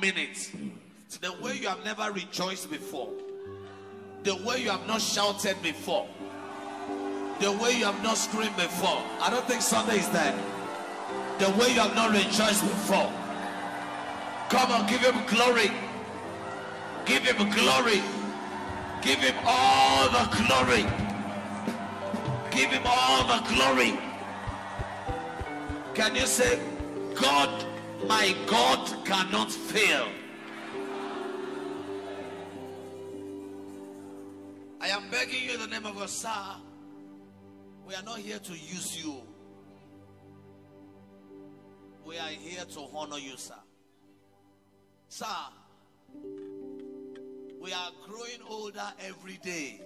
minute. The way you have never rejoiced before. The way you have not shouted before. The way you have not screamed before. I don't think Sunday is there. The way you have not rejoiced before. Come on, give him glory. Give him glory. Give him all the glory. Give him all the glory. Can you say, God, my God cannot fail? I am begging you in the name of God, sir. We are not here to use you. We are here to honor you, sir. Sir, we are growing older every day.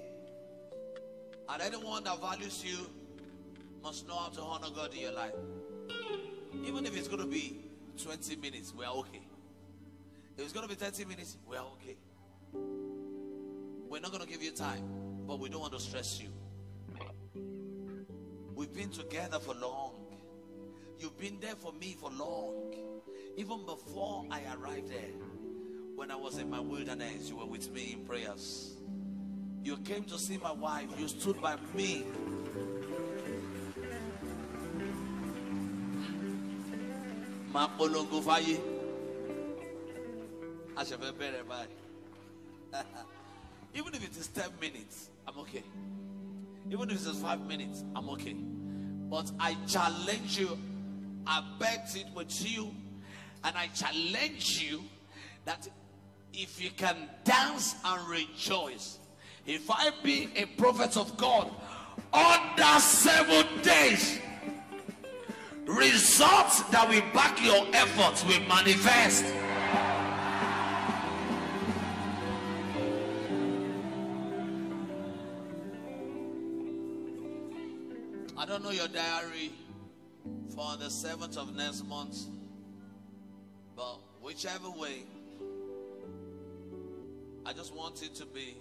And anyone that values you must know how to honor God in your life. Even if it's going to be 20 minutes, we are okay. If it's going to be 30 minutes, we are okay. We're not going to give you time, but we don't want to stress you. We've been together for long. You've been there for me for long. Even before I arrived there, when I was in my wilderness, you were with me in prayers. You came to see my wife, you stood by me. Máa polongo fáyé a ṣe fẹ́ bẹ̀rẹ̀ báyìí. Even if it is ten minutes i'm okay. Even if it is five minutes i'm okay. But i challenge you. I begged it with you. And i challenge you that if you can dance and rejoice if i be a prophet of god under seven days results that will back your efforts will manifest. I don't know your diary for the 7th of next month, but whichever way, I just want it to be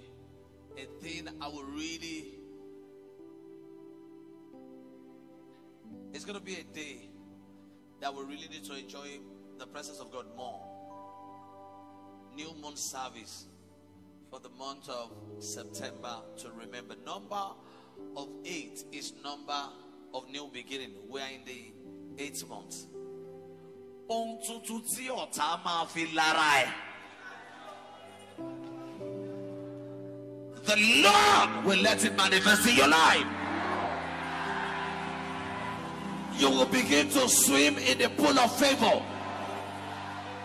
a thing I will really It's going to be a day that we really need to enjoy the presence of God more. New moon service for the month of September to remember. Number of eight is number of new beginning. We are in the eighth month. The Lord will let it manifest in your life. You will begin to swim in the pool of favor.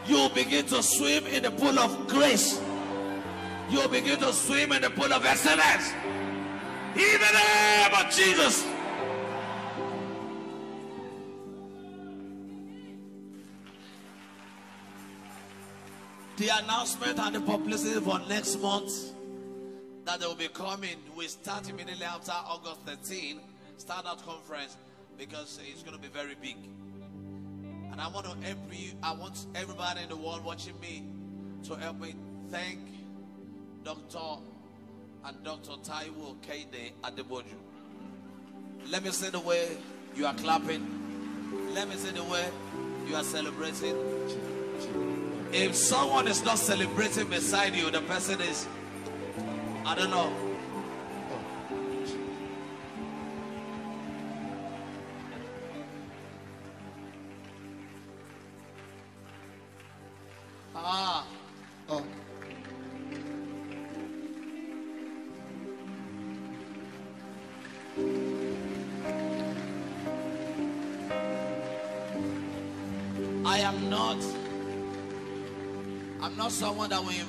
You will begin to swim in the pool of grace. You will begin to swim in the pool of excellence. In the name of Jesus. The announcement and the publicity for next month that they will be coming. We start immediately after August 13, Standard Conference because it's going to be very big. And I want to. I want everybody in the world watching me to help me thank Dr. and Dr. Taiwo Kede Adeboju. Let me see the way you are clapping. Let me see the way you are celebrating. If someone is not celebrating beside you, the person is, I don't know.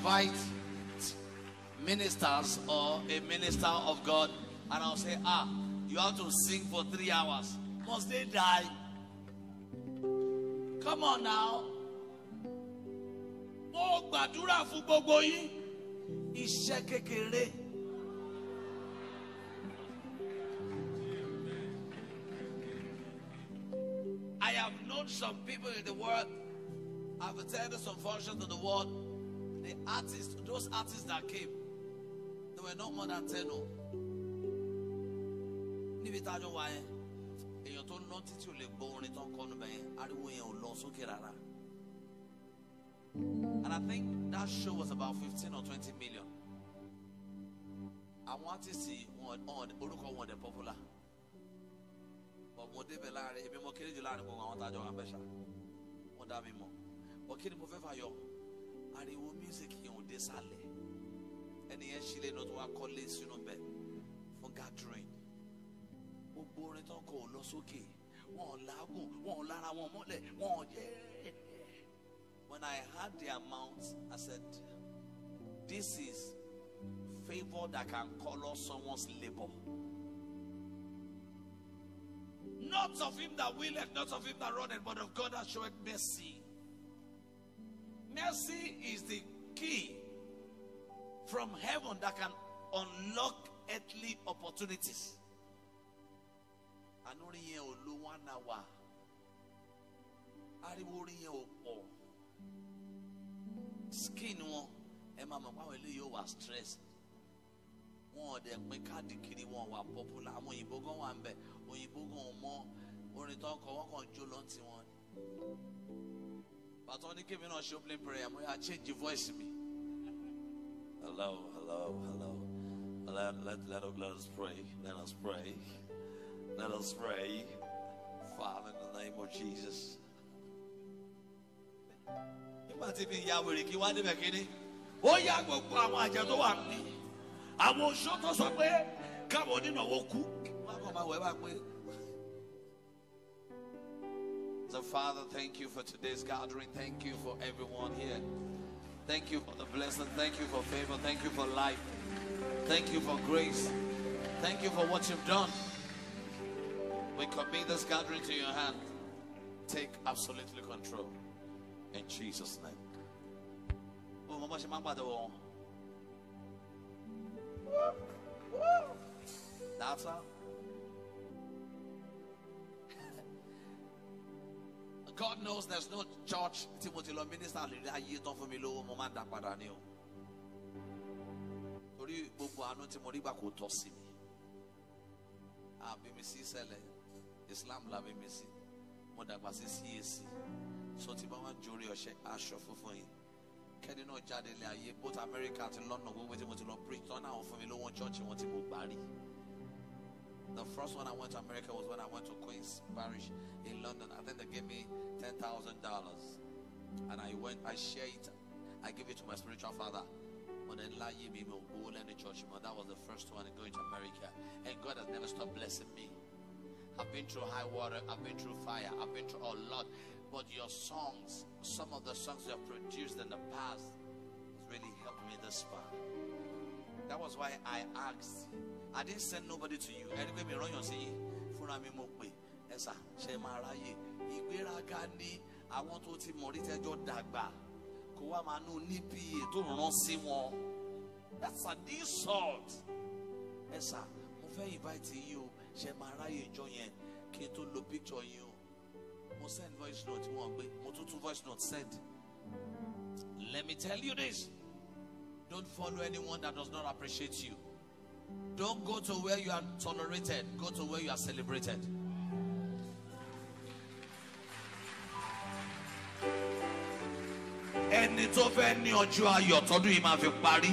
Invite ministers or a minister of God and I'll say, ah, you have to sing for three hours. Must they die? Come on now. I have known some people in the world. I've attended some functions in the world. The artists, those artists that came, they were no more than 10. oh. Níbi tá a jọ wá yẹn, èèyàn tó ná títí ò lè gbọ́ orin tó ń kọ́ níbẹ̀ yẹn, ariwo yẹn ò lọ sókè rárá. And I think that show was about 15 or 20 million. Àwọn artist wọn orúkọ wọn dẹ̀ popular. But mo débẹ̀ láàrin èmi mo kéré jù láàrin gbogbo àwọn tájọ́ wọn bẹ̀ ṣá. Wọ́n dá mi mọ̀. But kí ni mo fẹ́ fàyọ? Ariwo music yẹn ò dé sálẹ̀. Ẹni yẹn ṣílẹ̀ náà tó wá kọ́lé sínú bẹ̀ fún gathering. Gbogbo orin tó kọ ò lọ sókè. Wọ́n ò lágùn, wọ́n ò lára wọn mọ́lẹ̀, wọ́n ò yẹ́. When I heard the amount, I said, This is favor that can color someone's labor. Not of him that willeth, not of him that runneth, but of God that showeth mercy. Mercy is the key from heaven that can unlock earthly opportunities. Lo one. Skin wọn ẹ máa mọ̀ wà stress. Wọn ò dẹ̀ wà popular. Àwọn òyìnbó gan wà ń tó. Ní kébì náà ṣe opening prayer mo yà change the voice mi. Hello, hello, hello. Let, let, let, let us pray. Let us pray. Let us pray. Father, in the name of Jesus. Nígbà tó. So, Father, thank you for today's gathering. Thank you for everyone here. Thank you for the blessing. Thank you for favor. Thank you for life. Thank you for grace. Thank you for what you've done. We commit this gathering to your hand. Take absolutely control. In Jesus' name. Oh. That's how. God knows there's no church Timothy Lord minister lè ayé tán fún mi lówó mo máa ń dá padà ní o. Torí gbogbo àánú tí mo rí gbà kò tọ́ sí mi. Àbí mi sí ṣẹlẹ̀ Islam la bí mi sí. Mo dàgbà sí CAC so tí bá wọn jórí ọṣẹ aṣọ funfun yìí kẹ́ni náà jáde lé ayé. Both America àti London gbogbo tí mo ti lọ preach tán náà fún mi lówó church wọn tí mo gbà rí. The first one I went to America was when I went to Queen's Parish in London. I think they gave me ten thousand dollars, and I went. I shared it. I gave it to my spiritual father. That was the first one going to America, and God has never stopped blessing me. I've been through high water. I've been through fire. I've been through a lot. But your songs, some of the songs you have produced in the past, really helped me this far. That was why I asked. I didn't send nobody to you. Ẹni mi rán yàn sí yìí fúnra mi mo pè ẹ sà ṣe tó ti mọ̀ rí tẹ́jọ́ dàgbà kó wá máa nú níbi ètò rán. That's an insult. Ẹ sà mo fẹ́ invite yín o ṣe máa ráyè ìjọ yẹn kí n lo picture yín o. Mo send voice note wọn gbé mo tún tún voice note send. Let me tell you this. Don't follow anyone that does not appreciate you. Don't go to where you are tolerated, go to where you are celebrated. ẹni tó fẹ́ ní ọjọ́ ayọ̀ tọdún yìí máa fi parí.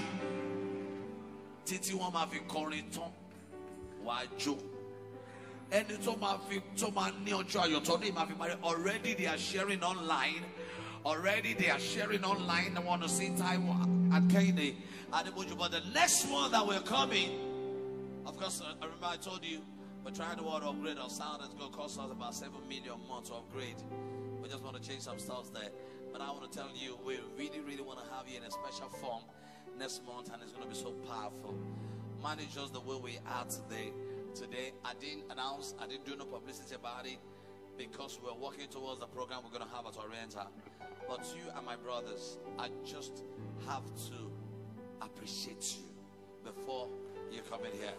Títí wọ́n máa fi kọrin tán wàá jó. Ẹni tó máa fi tó máa ní ọjọ́ ayọ̀ tọdún yìí máa fi already they are sharing online already they are sharing online. I want to see at Kende. Adeboju but the next one that we're coming of course I remember I told you we're trying to upgrade. Our sound it's going to cost us about 7 million more to upgrade. We just want to change some stuff there. But I want to tell you, we really, really want to have you in a special form next month, and it's going to be so powerful. Manage us the way we are today. Today, I didn't announce, I didn't do no publicity about it because we're working towards the program we're going to have at Orienta. But you and my brothers, I just have to appreciate you before you come in here.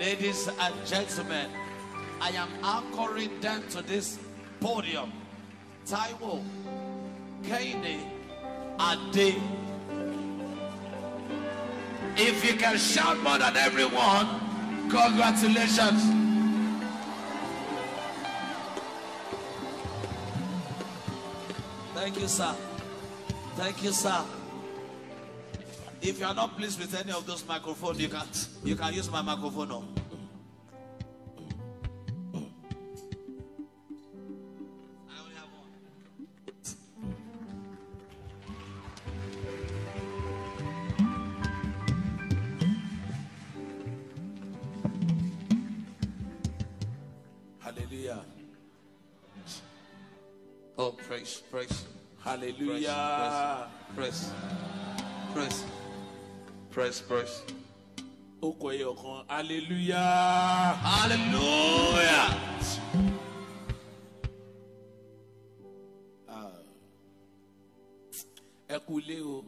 Ladies and gentlemen, I am anchoring them to this podium. Taiwo. Kaine Ade. If you can shout more than everyone, congratulations. Thank you, sir. Thank you, sir. If you are not pleased with any of those microphones, you can you can use my microphone. now. Hallelujah. praise, praise, praise, praise. Ó kọ ẹyọ kan. Hallelujah. Hallelujah. Ẹ kú ilé o.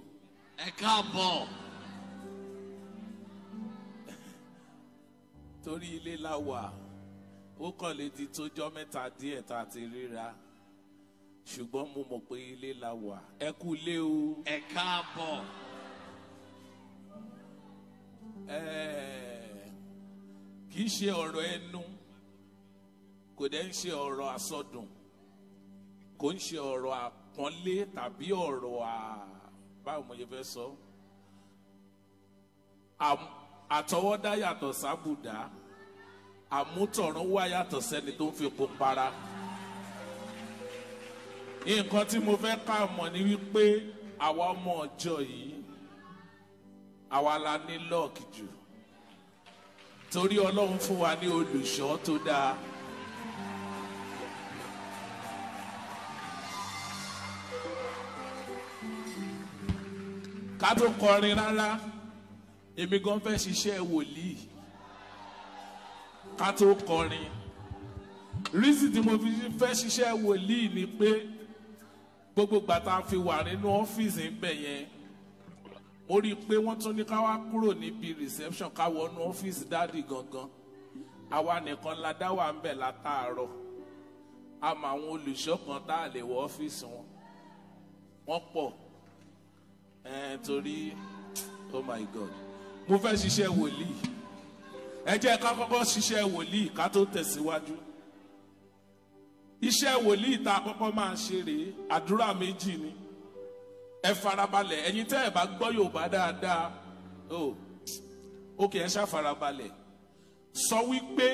Ẹ káàbọ̀. Torí ilé la wà. Ó kàn lè di tójọ́ mẹ́ta díẹ̀ tá a ti ríra. Ṣùgbọ́n mo mọ̀ pé ilé la wà. Ẹ kú ilé o. Ẹ káàbọ̀. Kì í ṣe ọ̀rọ̀ ẹnu. Kò dẹ̀ ń ṣe ọ̀rọ̀ àsọdùn. Kò ń ṣe ọ̀rọ̀ àpọ́nlé tàbí ọ̀rọ̀ à báwo mo yẹ fẹ́ sọ. Àtọwọ́dá yàtọ̀ sábùdá. Àmútọ̀run wá yàtọ̀ sẹ́ni tó ń fi epo para. Nǹkan tí mo fẹ́ ká mọ̀ ni wípé àwa ọmọ ọjọ́ yìí àwa la ní lọ́ọ̀kì jù. Torí ọlọ́run fún wa ní olùṣọ́ tó dáa. ká tó kọrin rárá èmi gan fẹ́ ṣiṣẹ́ wòlíì. Ká tó kọrin. Rísì tí mo fi fẹ́ ṣiṣẹ́ wòlíì ni pé gbogbo gbàtà fi wà nínú ọ́fíìsì ń bẹ̀ yẹn mo rí i pé wọ́n tún ní ká wá kúrò níbi reception ká wọnú ọ́fíìsì dáàdì gangan. Àwa nìkan la dá wà ń bẹ̀ látàárọ̀. A mọ àwọn olùṣọ́ kan tá a lè wọ ọ́fíìsì wọn. Wọ́n pọ̀. Ẹ̀ẹ́n torí oh my god. Mo fẹ́ ṣiṣẹ́ wòlíì. Ẹ jẹ́ ká kọ́kọ́ ṣiṣẹ́ wòlíì ká tó tẹ̀síwájú iṣẹ́ wòlíì tá a kọ́kọ́ máa ṣe rèé àdúrà méjì ni. Ẹ farabalẹ̀ ẹ̀yin tẹ́ ẹ bá gbọ́ yorùbá dáadáa o òkè ẹ ṣàfarabalẹ̀ sọ wípé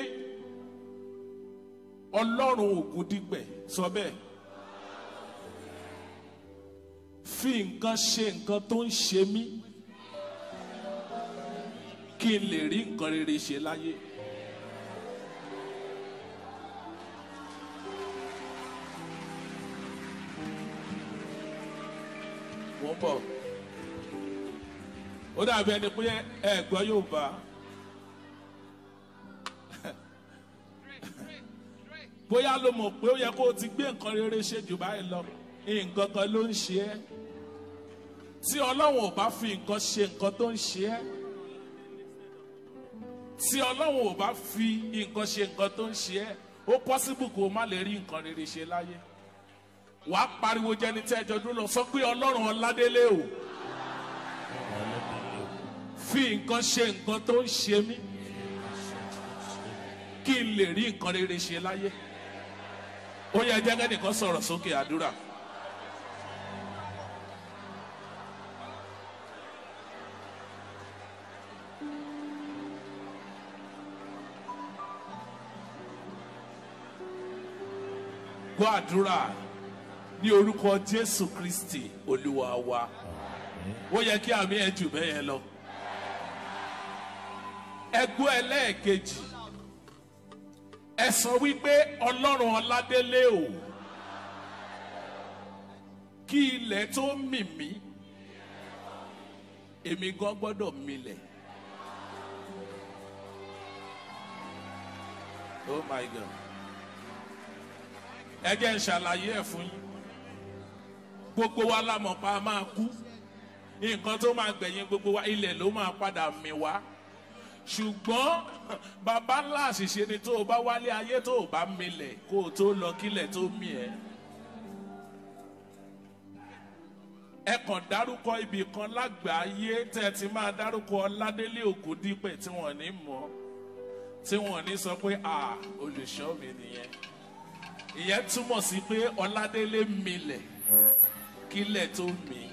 ọlọ́run ògùn dígbẹ̀ sọ bẹ́ẹ̀. Fi nǹkan ṣe nǹkan tó ń ṣe mí kí n lè rí nǹkan rere ṣe láyé. Bọ̀ ó dàbí ẹni pé ẹ gbọ́ yorùbá. Bóyá ló mọ̀ pé ó yẹ kó o ti gbé nǹkan rere ṣe jù báyìí lọ nǹkan kan ló ń ṣe ẹ́. Tí ọlọ́run ò bá fi nǹkan ṣe nǹkan tó ń ṣe ẹ́ tí ọlọ́run ò bá fi nǹkan ṣe nǹkan tó ń ṣe ẹ́ ó pọ́sibù kó o má lè rí nǹkan rere ṣe láyé wà á pariwo jẹni tí ẹjọ dúró lọ sọ pé ọlọ́run ọládélé o. Fi nǹkan ṣe nǹkan tó ń ṣe mí. Kí n lè rí nǹkan rere ṣe láyé. Ó yẹ jẹ́gẹ́ nìkan sọ̀rọ̀ sókè àdúrà. gbọ́ àdúrà ní orúkọ jésù kristi olúwa wa ó yẹ kí àmì ẹ jù bẹ́ẹ̀ yẹn lọ. ẹgbẹ́ ẹlẹ́ẹ̀kejì ẹ sọ wípé ọlọ́run ọládélé o kí ilẹ̀ tó mì mí èmi gan gbọ́dọ̀ milẹ̀. oh my god ẹ jẹ́ ń ṣàlàyé ẹ̀ fún yín gbogbo wa la mọ̀ pa máa kú. Nǹkan tó máa gbẹ̀yìn gbogbo wa ilẹ̀ ló máa padà mì wá. Ṣùgbọ́n bàbá ńlá àṣìṣe ni tó o bá wálé ayé tó o bá milẹ̀ kó o tó lọ kílẹ̀ tó mì ẹ́. Ẹ kàn dárúkọ ibì kan lágbàáyé tẹ́ ẹ ti máa dárúkọ ọládélé ògúndípẹ̀ tí wọ́n ní mọ̀ tí wọ́n ní sọ pé à olùṣọ́ mi nìyẹn. Ìyẹn túmọ̀ sí pé ọládélé milẹ̀ kílẹ̀ tó mi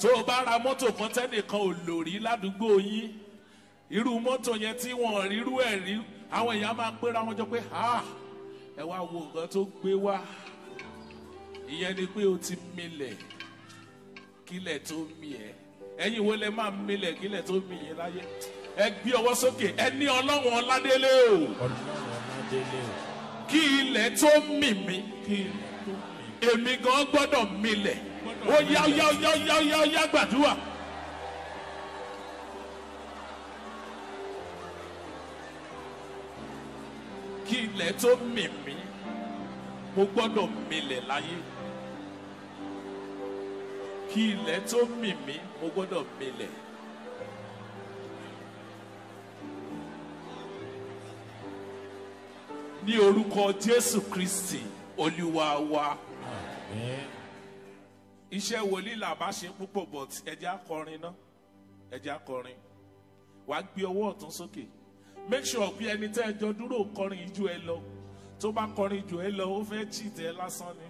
tó o bá ra mọ́tò kan tẹ́nìkan ò lò rí ládùúgbò yín irú mọ́tò yẹn tí wọ́n rírú ẹ̀ rí àwọn èèyàn máa péra wọn jọ pé ha! Ẹ wá wo nǹkan tó gbé wá. Ìyẹn ni pé o ti milẹ̀ kílẹ̀ tó mi ẹ̀. Ẹ̀yin wo lẹ máa milẹ̀ kílẹ̀ tó mi yẹn láyé? Ẹ gbé ọwọ́ sókè ẹ ní ọlọ́run ọládélé o. Kí ilẹ̀ tó mì mí kí ilẹ̀ mì èmi gan gbọ́dọ̀ milẹ̀ ó yá ó yá ó yá ó yá ó yá ó yá gbàdúrà. kí ilẹ̀ tó mì mí mo gbọ́dọ̀ milẹ̀ láyé kí ilẹ̀ tó mì mí mo gbọ́dọ̀ milẹ̀. ní orúkọ jésù kristi olúwa wa àmín iṣẹ́ wòlíì là bá ṣe púpọ̀ but ẹja akọrin náà ẹja akọrin wàá gbé ọwọ́ ọ̀tún sókè. Make sure pé ẹni tẹ́ ẹ jọ dúró kọrin ju ẹ lọ. Tó bá kọrin ju ẹ lọ ó fẹ́ cheat ẹ lásán ni.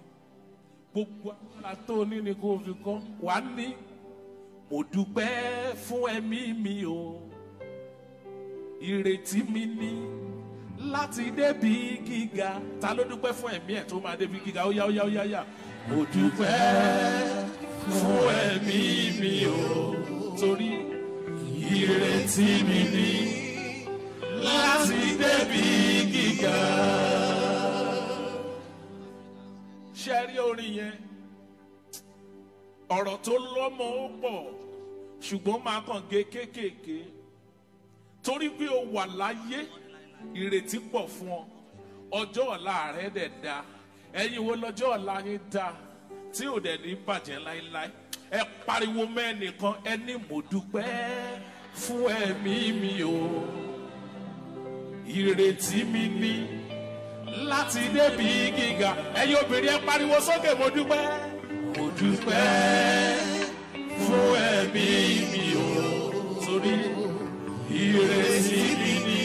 Gbogbo agbára tó ní ni o fi kọ́. Wàá ní mo dúpẹ́ fún ẹ̀mí mi o. Ìrètí mi ní láti débi gíga. Ta ló dúpẹ́ fún ẹ̀mí ẹ̀ tó máa débi gíga? Ó yá ó yá ó yá yá mo dúpẹ́ fún ẹ̀mí mi o. Torí ìrètí mi ní láti débi gíga. ṣe rí orin yẹn? Ọ̀rọ̀ tó lọ́mọ ó pọ̀ ṣùgbọ́n máa kàn gé kéékèèké. Torí pé o wà láyé ìrètí pọ̀ fún ọ. Ọjọ́ ọ̀la rẹ dẹ̀ da ẹ̀yin wo lọ́jọ́ ọ̀la yín da tí ò dẹ̀ ní bàjẹ́ láéláé ẹ pariwo mẹ́nìkan ẹ ní mo dúpẹ́ fún ẹ̀mí mi o. Ìrètí mi ní láti débi gíga. Ẹ̀yin obìnrin ẹ pariwo sókè mo dúpẹ́. Mo dúpẹ́ fún ẹ̀mí mi o. Torí ìrètí mi ní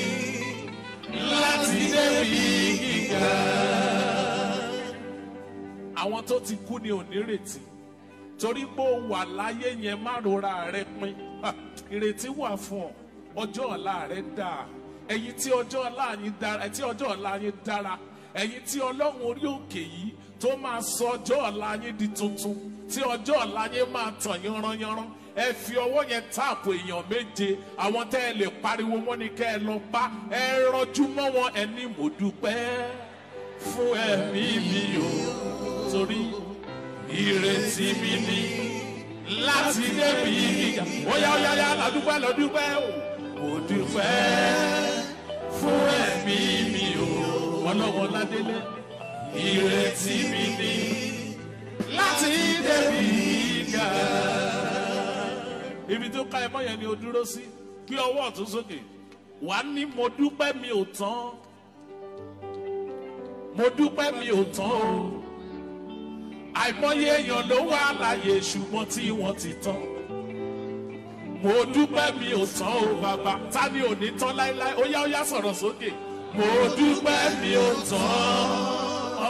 láti débi gíga. Àwọn tó ti kú ni ò ní retí torí pé ó wà láyé yẹn má rora rẹ pin. Ìrètí wà fún ọ. Ọjọ́ ọ̀la rẹ dáa ẹ̀yin tí ọjọ́ ọ̀la yín dára tí ọjọ́ ọ̀la yín dára ẹ̀yin tí ọlọ́run orí òkè yìí tó máa sọ ọjọ́ ọ̀la yín di tuntun tí ọjọ́ ọ̀la yín máa tàn yánranyánran ẹ fi ọwọ́ yẹn táàpù èèyàn méje. Àwọn tẹ́ ẹ lè pariwo wọn ni kẹ́ ẹ lọ bá ẹ rọjú mọ́ wọn ẹ ní mo dúpẹ́ fún ẹ̀mí mi o torí ìrètí mi ni láti débi gíga óyá óyá yá lọ́dúpẹ́ lọ́dúpẹ́ o. Mo dúpẹ́ fún ẹ̀mí mi o. Ọlọ́wọ́ ládélé ìrètí mi ni láti débi gíga ibi tó ká ẹ mọ́ yẹn ni o dúró sí. Gbé ọwọ́ ọ̀tún sókè. Wàá ní mo dúpẹ́ mi ò tán. Mo dúpẹ́ mi ò tán o àìmọye èèyàn ló wà láàyè ṣùgbọ́n tí wọ́n ti tán. Mo dúpẹ́ mi ò tán o bàbá. Ta ni ò ní tán láéláé ó yá ó yá sọ̀rọ̀ sókè. Mo dúpẹ́ mi ò tán.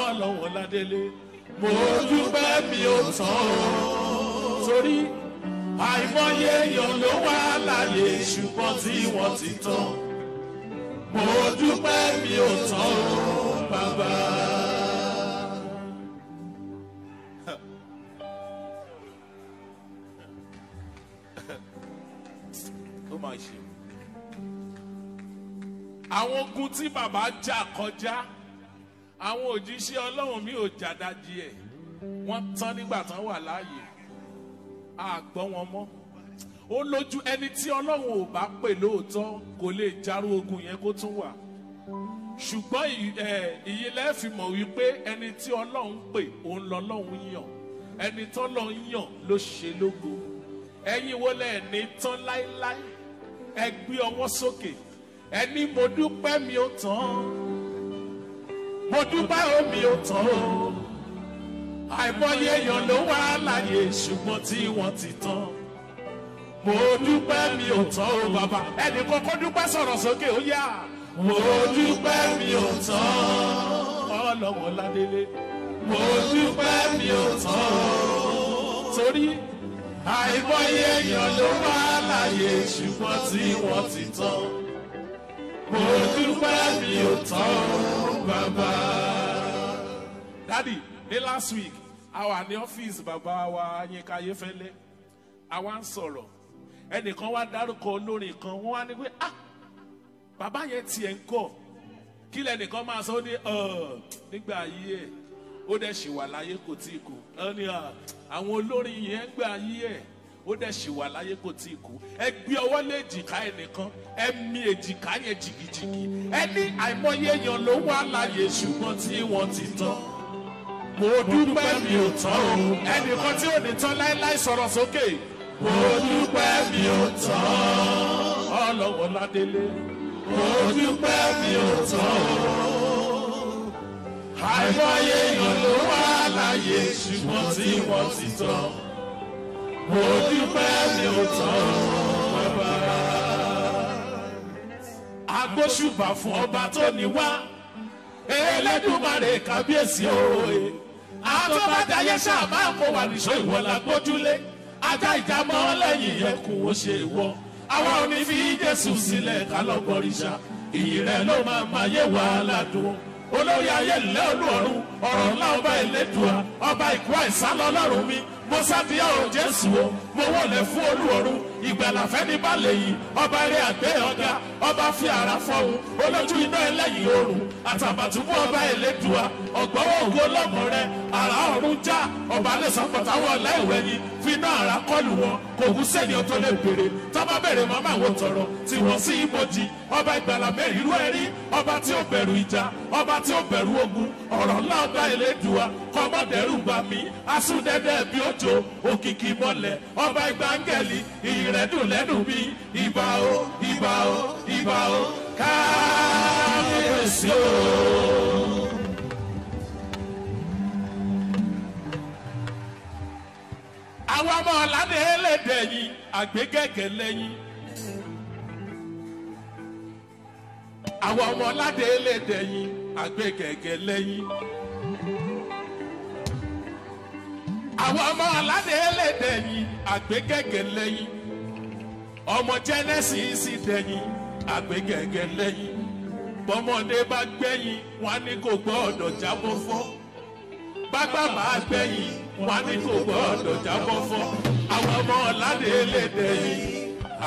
Ọlọ́wọ́ ládélé mo dúpẹ́ mi ò tán. O torí àìmọye èèyàn ló wà láàyè ṣùgbọ́n tí wọ́n ti tán. Mo dúpẹ́ mi ò tán o bàbá. Máa ṣe. àwọn ogun tí bàbá jà kọjá àwọn òjíṣẹ́ ọlọ́run mi ò jàdájì ẹ̀. Wọ́n tán nígbà tán wà láàyè. A gbọ́ wọn mọ́. Ó lójú ẹni tí ọlọ́run ò bá pè lóòótọ́ kò lè jarú ogun yẹn kó tún wà. Ṣùgbọ́n ì- ẹ̀, ìyẹlẹ́ fi mọ̀ wípé ẹni tí ọlọ́run pè òun lọ́lọ́run yàn. Ẹni tọ́lọ́run yàn ló ṣe lógo. Ẹ̀yin wo lẹ̀ ní tán láéláé ẹ gbé ọwọ́ sókè. Ẹni mo dúpẹ́ mi ò tán. Mo dúpẹ́ ó mi ò tán o. Àìmọye èèyàn ló wà láàyè ṣùgbọ́n tí wọ́n ti tán. Mo dúpẹ́ mi ò tán o bàbá. Ẹnì kọ́kọ́ dúpẹ́ sọ̀rọ̀ sókè ó yá. Mo dúpẹ́ mi ò tán. Ọlọ́wọ́ ládélé mo dúpẹ́ mi ò tán. Torí àìmọye èèyàn ló wà láàyè ṣùgbọ́n tí wọ́n ti tán. Mo dúpẹ́ mi ò tán bàbá. dadi ní last week a wà ní ọ́fíìsì bàbá wa Yínká Ayéfẹ́lẹ́. A wá ń sọ̀rọ̀. Ẹnìkan wá dárúkọ olórin kan wọ́n wá ní pé ah bàbá yẹn tiẹ̀ ń kọ̀. Kí lẹ́nìkan máa sọ ní "Ọ̀, nígbà ayé ẹ̀ ó dẹ̀ ṣì wà láyé kò tí ì kú. Ní "Ah, àwọn olórin yẹn gbà ayé ẹ̀ ó dẹ̀ ṣì wà láyé kò tí ì kú. Ẹ gbé ọwọ́ lé èjìká ẹnìkan ẹ mi èjìká yẹn jìgìjìgì. Ẹ ní àìmọye èèyàn ló wà láyé ṣùgbọ́n tí wọ́n ti tán. Mo dúpẹ́ mi ò tán o. Ẹnìkan tí ò ní tán láéláé sọ̀rọ̀ sókè. Mo dúpẹ́ mi ò tán. Ọlọ́wọ́ mo dúpẹ́ mi ò tán o àìmọye èèyàn ló wà láyé ṣùgbọ́n tí wọ́n ti tán. Mo dúpẹ́ mi ò tán bàbá. Agbóṣùbà fún ọba tó ní wá. Ẹlẹ́dùnmarè kábíyèsí òye àtọ́bàjáyé sáà máa kó wà níṣó ìwọ la gbójúlé. Ajá ìjàmọ́ lẹ́yìn ẹkùn ó ṣe ìwọ àwa ò jésù sílẹ̀ ká gbọ́rìṣà ìyìn ló máa máa yé wa ládùn olórí ayé ńlẹ́ olú ọ̀run ọ̀rọ̀ ńlá ọba ìlédùá ọba ìkú àìsàn lọ́lọ́run mi. Mo sáfìyà ò jésù o. Mo wọlé fún olú ọ̀run. Ìgbàlàfẹ́ ní balẹ̀ yìí ọba eré àgbẹ̀ ọ̀gá ọba fi ara fọ́hùn olójú iná ẹlẹ́yìn oòrùn àtàbàtúbú ọba ìlédùá ọ̀gbọ́wọ́ ògo lọ́mọ rẹ àrà ọ̀run já. Ọba lẹ́sàn pọ̀táwọ̀ ọ̀láìwẹ̀ yìí finá àrà kọlù wọn kò kú sẹ́ni tó lè béèrè tọ́ba bẹ̀rẹ̀ mọ́ máa tí wọ́n sí ibojì ọba ìgbàlà mẹ́rin irú ẹ̀rí. Ọba tí ó bẹ̀rù ìjà ọba tí ó bẹ̀rù ogun. Ọ̀rọ̀ ńlá ọba ìlédùá kọ́mọdẹ́rù gbà mí. Asúndẹ́dẹ́ bí òjò òkìkí mọ́lẹ̀. Ọba ìgbàngẹ̀lì ìrẹ́dùn lẹ́nu mi. Ìbà o ìbà o ìbà o. Kábíyèsí o. àwọn ọmọ ọ̀làdé ẹlẹ́dẹ̀ yìí àgbégẹ̀gẹ̀ lẹ́yìn. àwọn ọmọ ọ̀làdé ẹlẹ́dẹ̀ yìí àgbégẹ̀gẹ̀ lẹ́yìn. àwọn ọmọ ọ̀làdé ẹlẹ́dẹ̀ yìí àgbégẹ̀gẹ̀ lẹ́yìn. ọmọ genesis dẹ̀yìn àgbégẹ̀gẹ̀ lẹ́yìn. bọ́mọdé bá gbẹ̀yìn wọn á kò gbọ́ ọ̀dọ̀ jábọ́ fọ́ bàbá máa gbẹ̀yìn wọn ní kò gbọ́dọ̀ jábọ́ fọ́ àwọn ọmọ ọ̀làdé lédè yìí.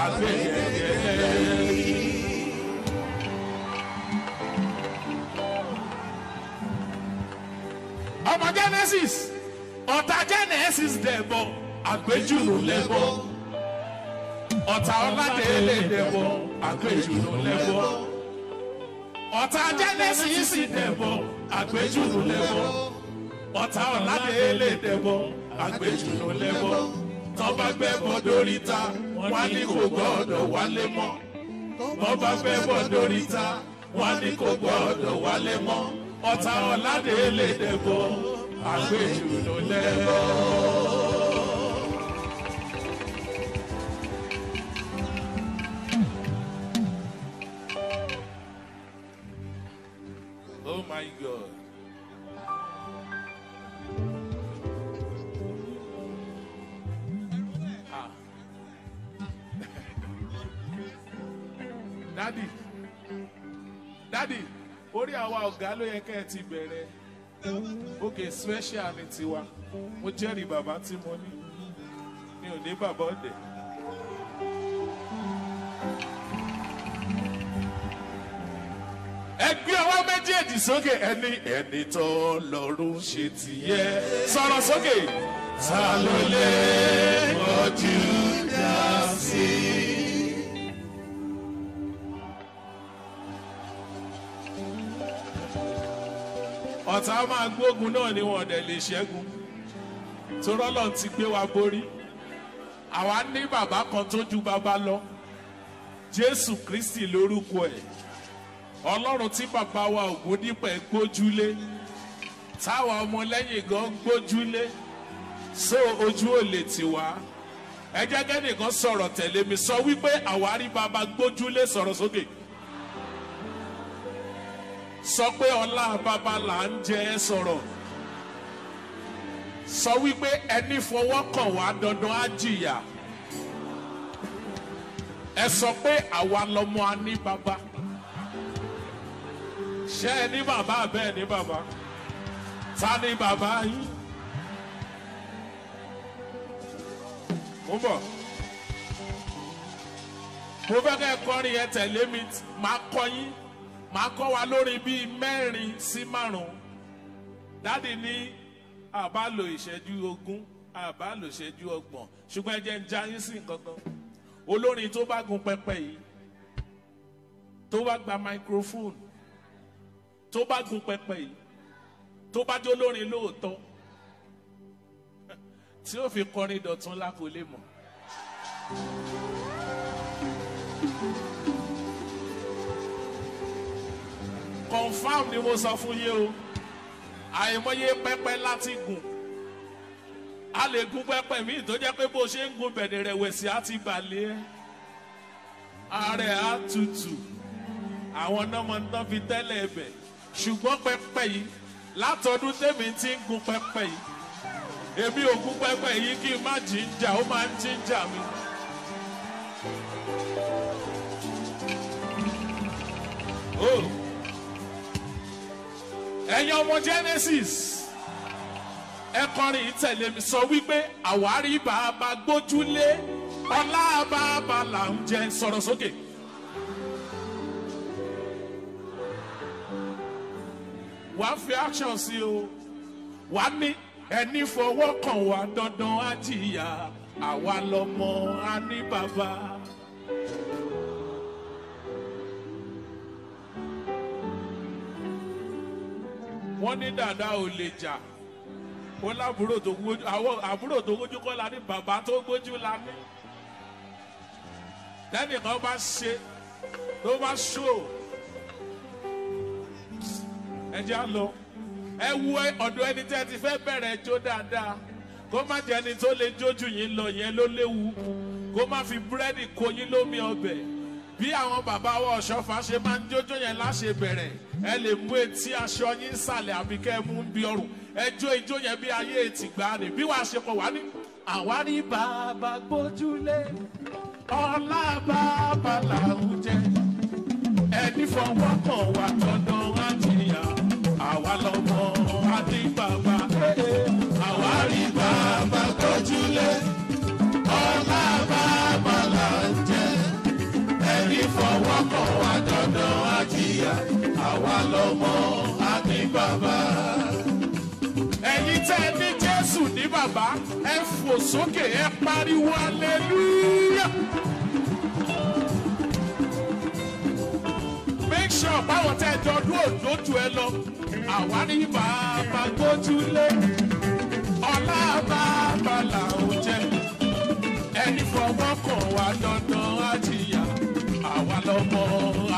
Àgbẹ̀yẹ̀yẹ̀. ọmọ genesis ọ̀tá genesis dẹ̀bọ̀ àgbéjùlù lẹ́bọ̀. Ọ̀tá ọ̀làdé lédè bọ̀ àgbéjùlù lẹ́bọ̀. Ọ̀tá genesis dẹ̀bọ̀ àgbéjùlù lẹ́bọ̀ ọ̀tá ọ̀làdé lè dẹ̀bọ̀ àgbéjùlọ lẹ́bọ̀. Tọ́ba gbẹ́ bọ́ dórí ta wọ́n ní kò gbọ́dọ̀ wálé mọ́. Tọ́ba gbẹ́ bọ́ dórí ta wọ́n ní kò gbọ́dọ̀ wálé mọ́. Ọ̀tá ọ̀làdé lè dẹ̀bọ̀ àgbéjùlọ lẹ́bọ̀. Oh my God. Dádì dádì orí àwa ọ̀gá ló yẹ kẹ́ ẹ ti bẹ̀rẹ̀. Ok special ni tiwa. Mo jẹ́rìí bàbá tí mo ní. Mi ò ní bàbá ọ̀dẹ̀. ẹ gbé ọwọ́ méjèèjì sókè. Ẹni ẹni tó lọ́rùn ṣe tìyẹ sọ̀rọ̀ sókè. Ta ló lè kọjú dá sí i. ọ̀tá máa gbógun náà ni wọn dẹ̀ lè ṣẹ́gun. Torọ́lọ́ ti gbé wa borí. Àwa ní bàbá kan tó ju bàbá lọ. Jésù kristi lórúkọ ẹ̀. Ọlọ́run tí bàbá wa ògúndípẹ̀ gbójúlé. Táwa ọmọlẹ́yìn gan gbójúlé. So ojú ò lè tì wá. Ẹ jẹ́ kẹ́nìkan sọ̀rọ̀ tẹ̀lé mi. Sọ wípé àwárí bàbá gbójúlé sọ̀rọ̀ sókè. Sọ pé ọlá bàbá là ń jẹ ẹ sọ̀rọ̀. Sọ wípé ẹni fọwọ́ kàn wá dandan á jìyà. Ẹ sọ pé àwa lọmọ a ní bàbá. Ṣé ẹ ní bàbá? Bẹ́ẹ̀ ní bàbá. Ta ni bàbá yín? Mo bọ̀. Mo fẹ́ kẹ́ ẹ kọrin yẹn tẹ̀lé mi. Máa kọ́ yín máa kọ́ wa lórí bíi mẹ́rin sí márùn-ún. Dáàdi ní àbá lo ìṣẹ́jú ogún àbá lo ìṣẹ́jú ọgbọ̀n. Ṣùgbọ́n ẹ jẹ́ ń já sí nǹkan kan. Olórin tó bá gun pẹpẹ yìí tó bá gba microphone tó bá gun pẹpẹ yìí tó bá jó lórin lóòótọ́ tí ó fi kọrin dọ̀tún lákòólé mọ̀. Confam ni mo sọ fún yín o. Àìmọye pẹpẹ láti gùn. A lè gun pẹpẹ míì tó jẹ pé bó ṣe ń gun bẹ̀rẹ̀ rẹ̀wẹ̀sì á ti balẹ̀ ẹ́. Ààrẹ á tutù. Àwọn nọ́mọ tán fi tẹ́lẹ̀ ẹ̀bẹ̀ ṣùgbọ́n pẹpẹ yìí látọdún tèmi ti ń gun pẹpẹ yìí èmi ò gun pẹpẹ yìí kí n má jíjà ó máa ń jíjà mi. Oh ẹ̀yin ọmọ genesis ẹ kọrin ìtẹ̀lé mi sọ wípé àwárí bàbá gbójúlé ọlá bàbá là ń jẹ sọ̀rọ̀ sókè. wàá fi action sí o wàá ní ẹni fọwọ́ kàn wá dandan á àwa lọmọ á. Wọ́n ní dàda ò lè jà. Ó lábúrò tó gbójú àwọn àbúrò tó gbójú kọ́ la ní bàbá tó gbójú la ní. lẹ́nìkan bá ṣe tó bá ṣó ẹ jẹ́ á lọ. Ẹ wu ọ̀dọ̀ ẹni tẹ́ ti fẹ́ bẹ̀rẹ̀ jó dáadáa. Kó má jẹ́ ẹni tó lè jójú yín lọ yẹn ló léwu. Kó má fi búrẹ́dì kó yín lómi ọbẹ̀ bí àwọn bàbá wa ọ̀ṣọ́fà ṣe máa ń jójó yẹn láṣẹ bẹ̀rẹ̀ ẹ lè mú etí aṣọ yín sàlẹ̀ àbí kẹ́ ẹ mú bí ọrùn. Ẹ jó ijó yẹn bí ayé ètì gbà ní bí wàá ṣe pọ̀ wá ní. àwa ní bàbá gbójúlé ọlá bàbá làwọn jẹ ẹni fọwọ́ kàn wá dandan wá jìyà àwa lọmọ adé bàbá. Àwa rí bàbá gbójúlé fọwọ́ kàn wá dandan wá jìyà àwa lọmọ àní bàbá. ẹ̀yin tẹ́ ní jésù ní bàbá ẹ fò sókè ẹ pariwo aleluya. make sure báwọn tẹ́ ẹ jọ dúró lójú ẹ lọ àwa ní bàbá gbójúlé ọlá bàbá làwọn jẹ ẹni fọwọ́ kàn wá dandan àwa lọmọ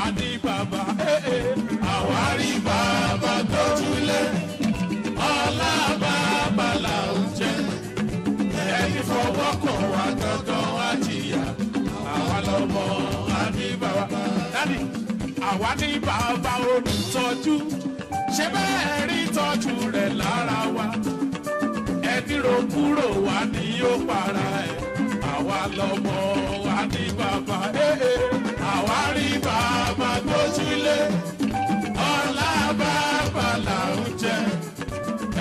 àní bàbá. Àwa rí bàbá gbójúlé ọlá bàbá là ń jẹ. Ẹni fọwọ́ kàn wá dandan á jìyà. Àwa lọmọ àní bàbá. dádì àwa ní bàbá olùtọ́jú. Ṣé bẹ́ẹ̀ rí tọ́jú rẹ̀ lára wa? Ẹni ro kúrò wá ní yóò para ẹ̀. Àwa lọmọ wa ní bàbá. Àwa rí bàbá gbójúlé ọlá bàbá là ń jẹ.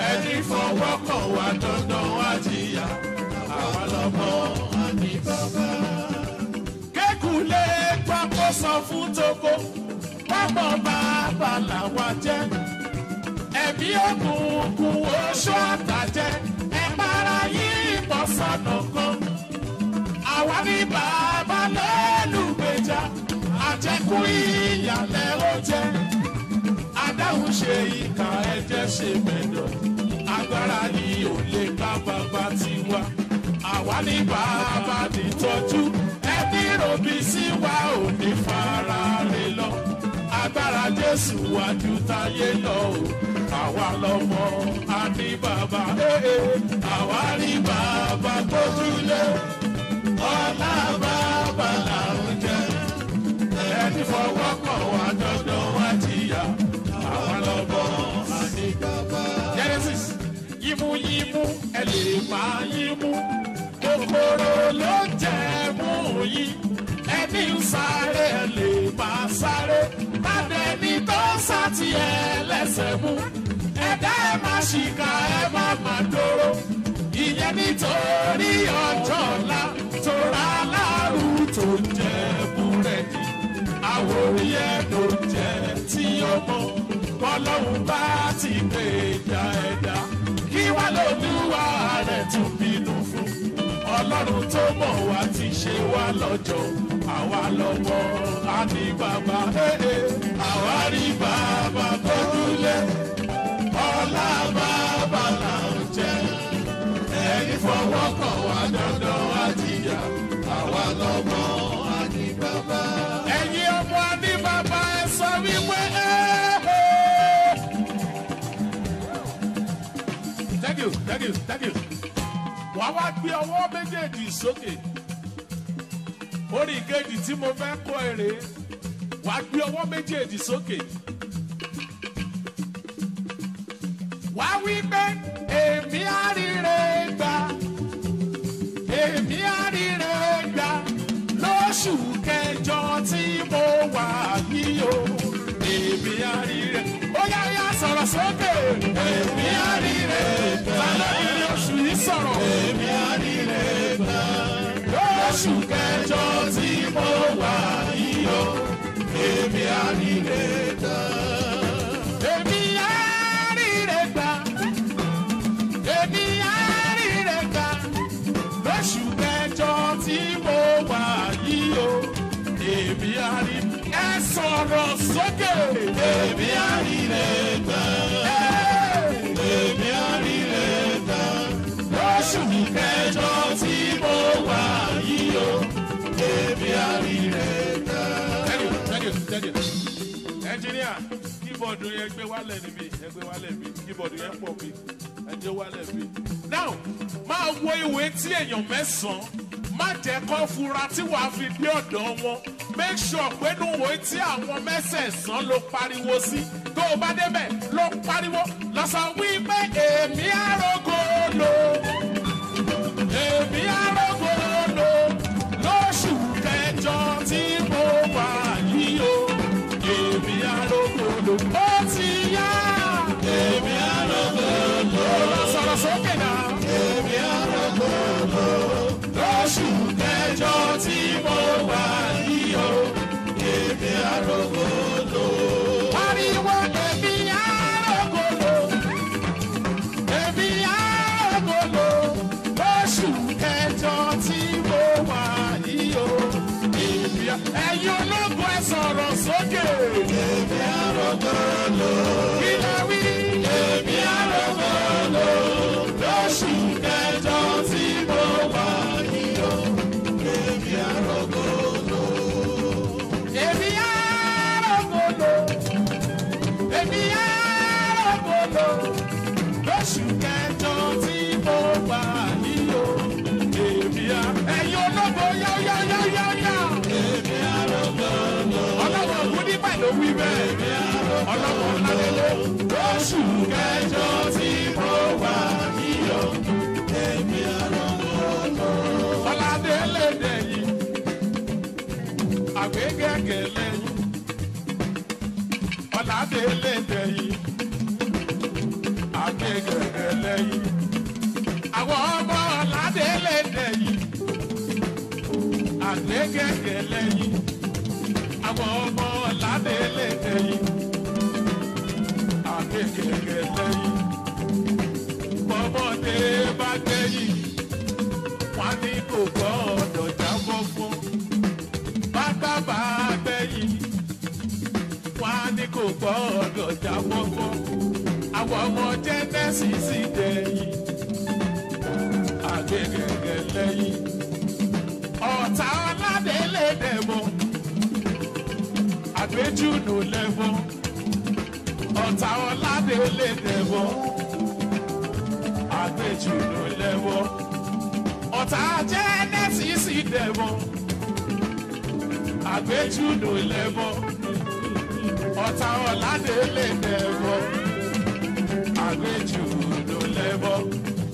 Ẹni fọwọ́ kàn wá dandan wá jìyà. Àwa lọmọ wa ní bàbá. kékulé pápó sọ fún togo pápọ̀ bàbá làwa jẹ́. Ẹ̀mí òkùnkùn oṣù àtàjẹ́ ẹ para yìí bọ́ sọ́nà kan. Àwa ní bàbá lẹ́lùgbèjà àjẹkù ìyàlẹ̀ ó jẹ́. Adáhùn ṣe ìkà ẹ̀jẹ̀ ṣe mẹ́dọ̀ agbára yìí ò lè ká bàbá tiwa. Àwa ní bàbá nìtọ́jú ẹbí ròbí sí wa ò ní fara rè lọ. Agbára jésù wájú táyé lọ o. Àwa lọmọ a ní bàbá. Àwa rí bàbá gbójúlé ọlá bàbá là ń jẹ ẹni fọwọ́ kàn wá dandan genesis yímúyímú ẹ máa yín mú kòkòrò ló jẹ mú yín ẹni ń sáré ẹ lè máa sáré. Tàbẹ́ni tó sátì ẹ lẹ́sẹ̀ mú. Ẹ̀dá ẹ má ṣìkà ẹ má má dóró ìyẹn nítorí ọjọ́ ọ̀la tó ra aláàrú tó jẹ búrẹ́dì àwòrí ẹ̀ ló jẹ tí ó mọ bọ́lọ́hún bá ti gbé ìjà ẹ̀dá. Kí wá lóluwà rẹ̀ tún bínú fún? Ọlọ́run tó mọ̀ wá ti ṣe wá lọ́jọ́. Àwa lọ́wọ́ á ní bàbá. Àwa rí bàbá bọ́dúlé ọlá bàbá là ń jẹ. Ẹni fọwọ́ kàn wá dandan. wá thank you thank you. Wà á wá gbé ọwọ́ méjèèjì sókè. Orí ìkejì tí mo fẹ́ kọ́ èrè wà á gbé ọwọ́ méjèèjì sókè. Wà á wí pé èmi àríre gbà. Èmi àríre gbà. Lóṣù kẹjọ tí mo wà yìí o èmi àríre ó yá yá sọ̀rọ̀ sókè. Èmi àríre gbà lórí oṣù yìí sọ̀rọ̀. Èmi àríre gbà lóṣù kẹjọ tí mo wà yìí o. Èmi àríre gbà. Èmi àríre gbà. Èmi àríre gbà. Lóṣù kẹjọ tí mo wà yìí o. Èmi àrí ẹ sọ̀rọ̀ sókè. Èmi àríre gbà èmi àríre gbà lóṣù kẹjọ tí mo wà yìí o. Èmi àríre you engineer keyboard yẹn gbé wálẹ̀ níbí yẹn gbé wálẹ̀ bí keyboard yẹn pọ̀ bí ẹjọ́ wálẹ̀ bí. now máa wo ìwé tí èèyàn mẹ́sàn-án má jẹ́ kó fura tí wàá fi dé ọ̀dọ̀ wọn make sure pé nínú ìwé tí àwọn mẹ́sẹ̀ẹ̀sán ló pariwo sí. Tó o bá débẹ̀ ló pariwo. Lọ́sàn wípé èmi àrògò lò èmi àrògò Ọládé lédè yìí agbẹ́gẹ̀rẹ̀ lẹ́yìn. Àwọn ọmọ ọ̀làdé lédè yìí. Agbẹ́gẹ̀rẹ̀ lẹ́yìn. Àwọn ọmọ ọ̀làdé lédè yìí. Agbẹ́gẹ̀rẹ̀ lẹ́yìn. Fún. Gbọ́dọ̀ jábọ́ fún àwọn ọmọ jẹ́nẹ́sìsì dẹ̀yìn àgbẹ̀gẹ̀gẹ̀ lẹ́yìn. Ọ̀tá ọ̀làdé lè dẹ̀mọ́ àgbẹ̀jùnú lẹ́mọ́ ọ̀tá ọ̀làdé lè dẹ̀mọ́ lẹ́mọ́ ọ̀tá jẹ́nẹ́sìsì dẹ̀mọ́ àgbẹ̀jùnú lẹ́mọ́ ọ̀tá ọ̀làdé lè dẹ̀mọ́ àgbéjù ló lẹ́bọ̀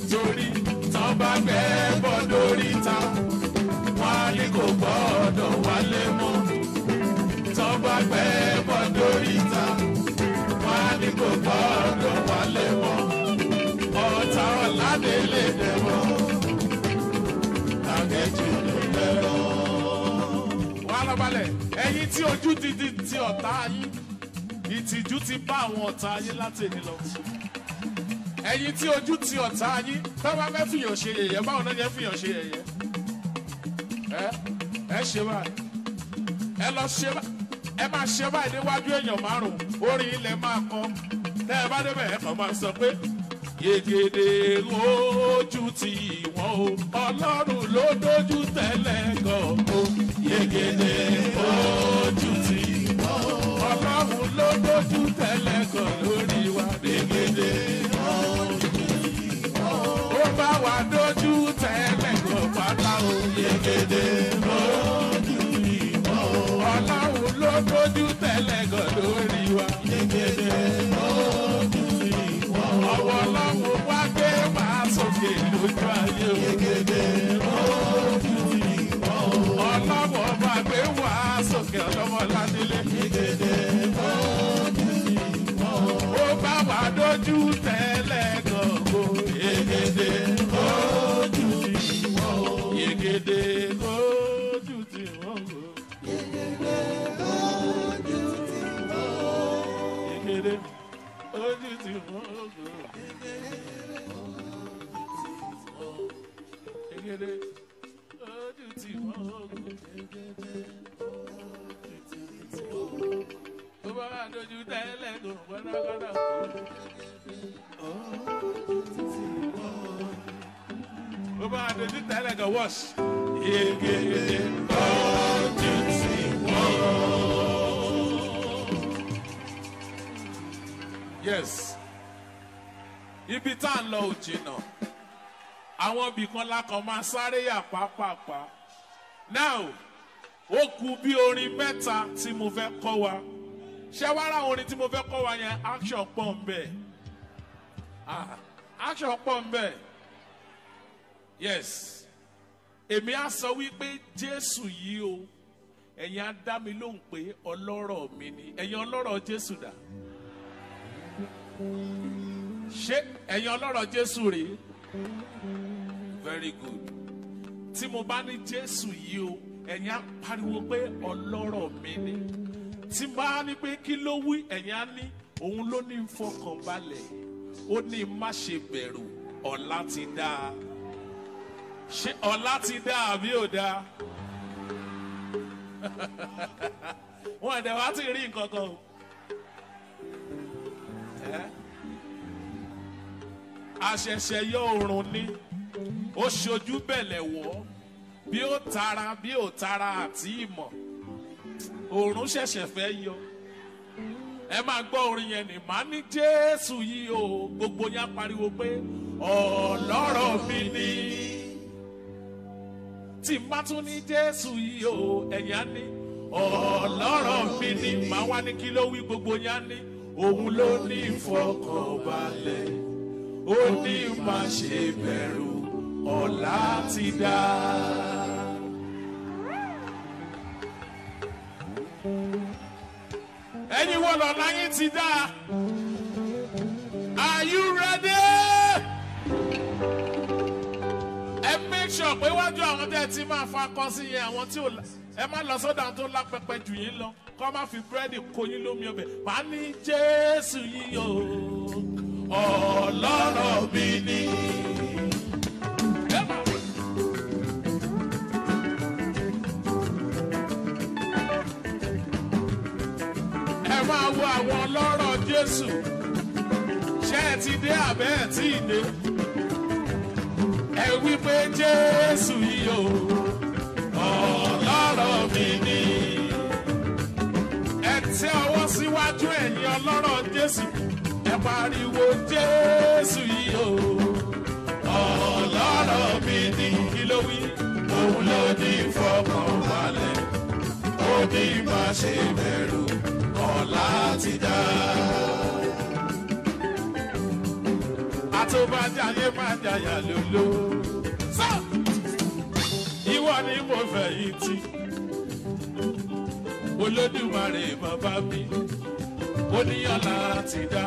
torí tán bá gbẹ́ bọ́ lórí ta ní kò gbọ́dọ̀ wálé mọ́. Tán bá gbẹ́ bọ́ lórí ta ní kò gbọ́dọ̀ wálé mọ́. Ọ̀tá ọ̀làdé lè dẹ̀mọ́. wọ́n á lọ balẹ̀ ẹ̀yin tí ojú di ti ọ̀tá yín ìtìjú ti bá àwọn ọ̀tá láti èdè lọ. Ẹ̀yin tí ojú ti ọ̀tá yín tó bá fẹ́ fìyàn ṣe yẹ̀yẹ́ báwo náà yẹ fìyàn ṣe yẹ̀yẹ́? Ẹ ẹ ṣe báyìí. Ẹ lọ ṣe báyìí ẹ máa ṣe báyìí níwájú èèyàn márùn orin ilẹ̀ máa kọ. Tẹ́ ẹ bá débẹ̀ ẹ kàn máa sọ pé yegede ojú ti wọ́n o? Ọlọ́run ló dojú tẹ́lẹ̀ gan o. Yegede ojú ti o ọlọ́run ló dojú tẹ́lẹ̀ gan lórí wa yegede ó bá wa dojú tẹ́lẹ̀ gan pátá o ọlọ́run ló dojú tẹ́lẹ̀ gan lórí wa Tó bá wà dojú tẹ́lẹ̀ kò pátápátá. Tó bá wà dojú tẹ́lẹ̀ kò wọ́ọ̀ṣì. Yegede ojú ti wọ́n o. Yes. Ibi tá ń lọ ò jìnnà. Àwọn ibì kan la kàn máa sáré yà pápápá. Now, ó kù bí orin mẹ́ta tí mo fẹ́ kọ́ wa. Ṣé wá ra orin tí mo fẹ́ kọ́ wa yẹn action pọ̀ ń bẹ̀? Ah, action pọ̀ ń bẹ̀. Yes. Èmi á sọ wípé Jésù yìí o, ẹ̀yin á dá mi lóhùn pé ọlọ́rọ̀ mi ni. Ẹ̀yin ọlọ́rọ̀ Jésù dà ṣé ẹ̀yin ọlọ́rọ̀ jésù rèé very good tí mo bá ní jésù yìí o ẹ̀yin á pariwo pé ọlọ́rọ̀ mi ni. Tí bá ní pé kí ló wí ẹ̀yin á ní òun ló ní fọkànbalẹ̀. Ó ní má ṣe bẹ̀rù ọ̀la ti dáa ṣé ọ̀la ti dáa àbí ò dáa wọn ẹ̀dẹ̀ wá ti rí nǹkan kan o. àṣẹ̀ṣẹ̀ yọ oòrùn ni. Ó ṣojú bẹ̀lẹ̀ wọ̀ bí ó tara bí ó tara àti ìmọ̀ oòrùn ṣẹ̀ṣẹ̀ fẹ́ yọ. Ẹ máa gbọ́ orin yẹn ní màá ní jésù yìí o. Gbogbo yẹn pariwo pé ọlọ́rọ̀ mi ni. Tí má tún ní jésù yìí o á ní ọlọ́rọ̀ mi ni. Màá wá ní kí ló wí? Gbogbo yẹn ní òun ló ní ìfọkànbalẹ̀ ó ní má ṣe bẹ̀rù ọ̀la ti dá. Ẹ̀yin wo lọ́la yín. Are you ready? ẹ make sure pé wájú àwọn tẹ́ ẹ ti máa fa kọ́ sí yẹn àwọn tí ò ẹ má lọ sọ́dọ̀ àwọn tó lápẹpẹ jù yín lọ kọ́ má fi búrẹ́dì kó yín lómi ọbẹ̀ màá ní jésù o ọlọ́rọ̀ mi ni. Máa wo àwọn ọlọ́rọ̀ jésù. Ṣé ẹ ti dé àbẹ́ ẹ tí ì dé? Ẹ wí pé jésù yìí o ọlọ́rọ̀ mi ni. Ẹ tẹ ọwọ́ síwájú ẹ̀yin ọlọ́rọ̀ jésù. Ẹ pariwo jésù yìí o ọlọ́rọ̀ mi ni. Kí ló wí? Òun ló ní ìfọkànbalẹ̀ ó ní má ṣe bẹ̀rù ọ̀la ti dá. àtòbájáyé má jàyà lólo ni mo fẹ̀yìntì olódùmarè bàbá mi ó níyàn láti dá.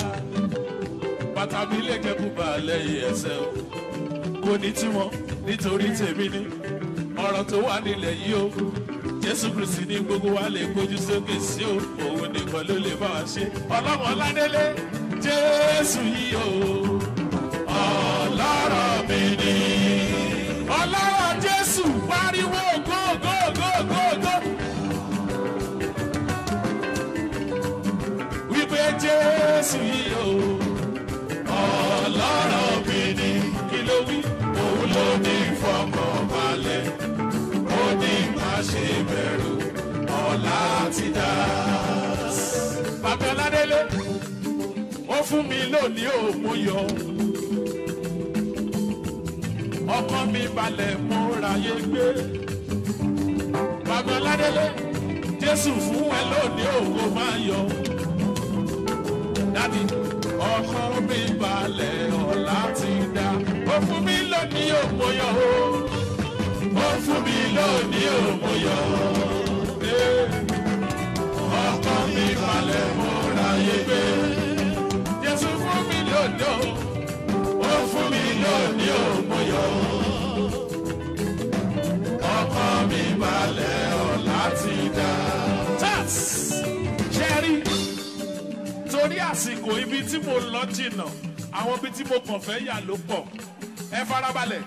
Bàtà mi lè kẹ́kù lẹ́yìn ẹsẹ̀ o. Kò ní túmọ̀ nítorí tèmi ni. Ọ̀rọ̀ tó wà nílẹ̀ yìí o jésù kristi ní gbogbo wa lè gbójú sókè sí o. Òun nìkan ló lè bá wa ṣe. Ọlọ́run ọládélé jésù yìí o. Ọlọ́rọ̀ mi ni. Ọlọ́rọ̀ jésù pariwo gógógógógó wípé jésù yìí o. Ọlọ́rọ̀ mi ni. Kí ló wí? Òun ló ní má ṣe bẹ̀rù ọ̀la ti dá. bàbá ọládélé ó fún mi lónìí ò mú yọ. Ọkàn mi balẹ̀ mo ráyé gbé. Bàbá ọládélé jésù fún ẹ lónìí òwò máa yọ. Dádì ọkàn mi balẹ̀ ọ̀la ti dá. Ó fún mi lónìí ò yọ. o ó fún mi lónìí ò mú yọ. Ọkàn mi balẹ̀ mo ráyé gbé. Jésù fún mi lónìí ó fún mi lónìí ò mú yọ. Ọkàn mi balẹ̀ ọ̀la ti dá. Jerry torí àsìkò ibi tí mo lọ jìnnà àwọn ibi tí mo kàn fẹ́ yà ló pọ̀. Ẹ farabalẹ̀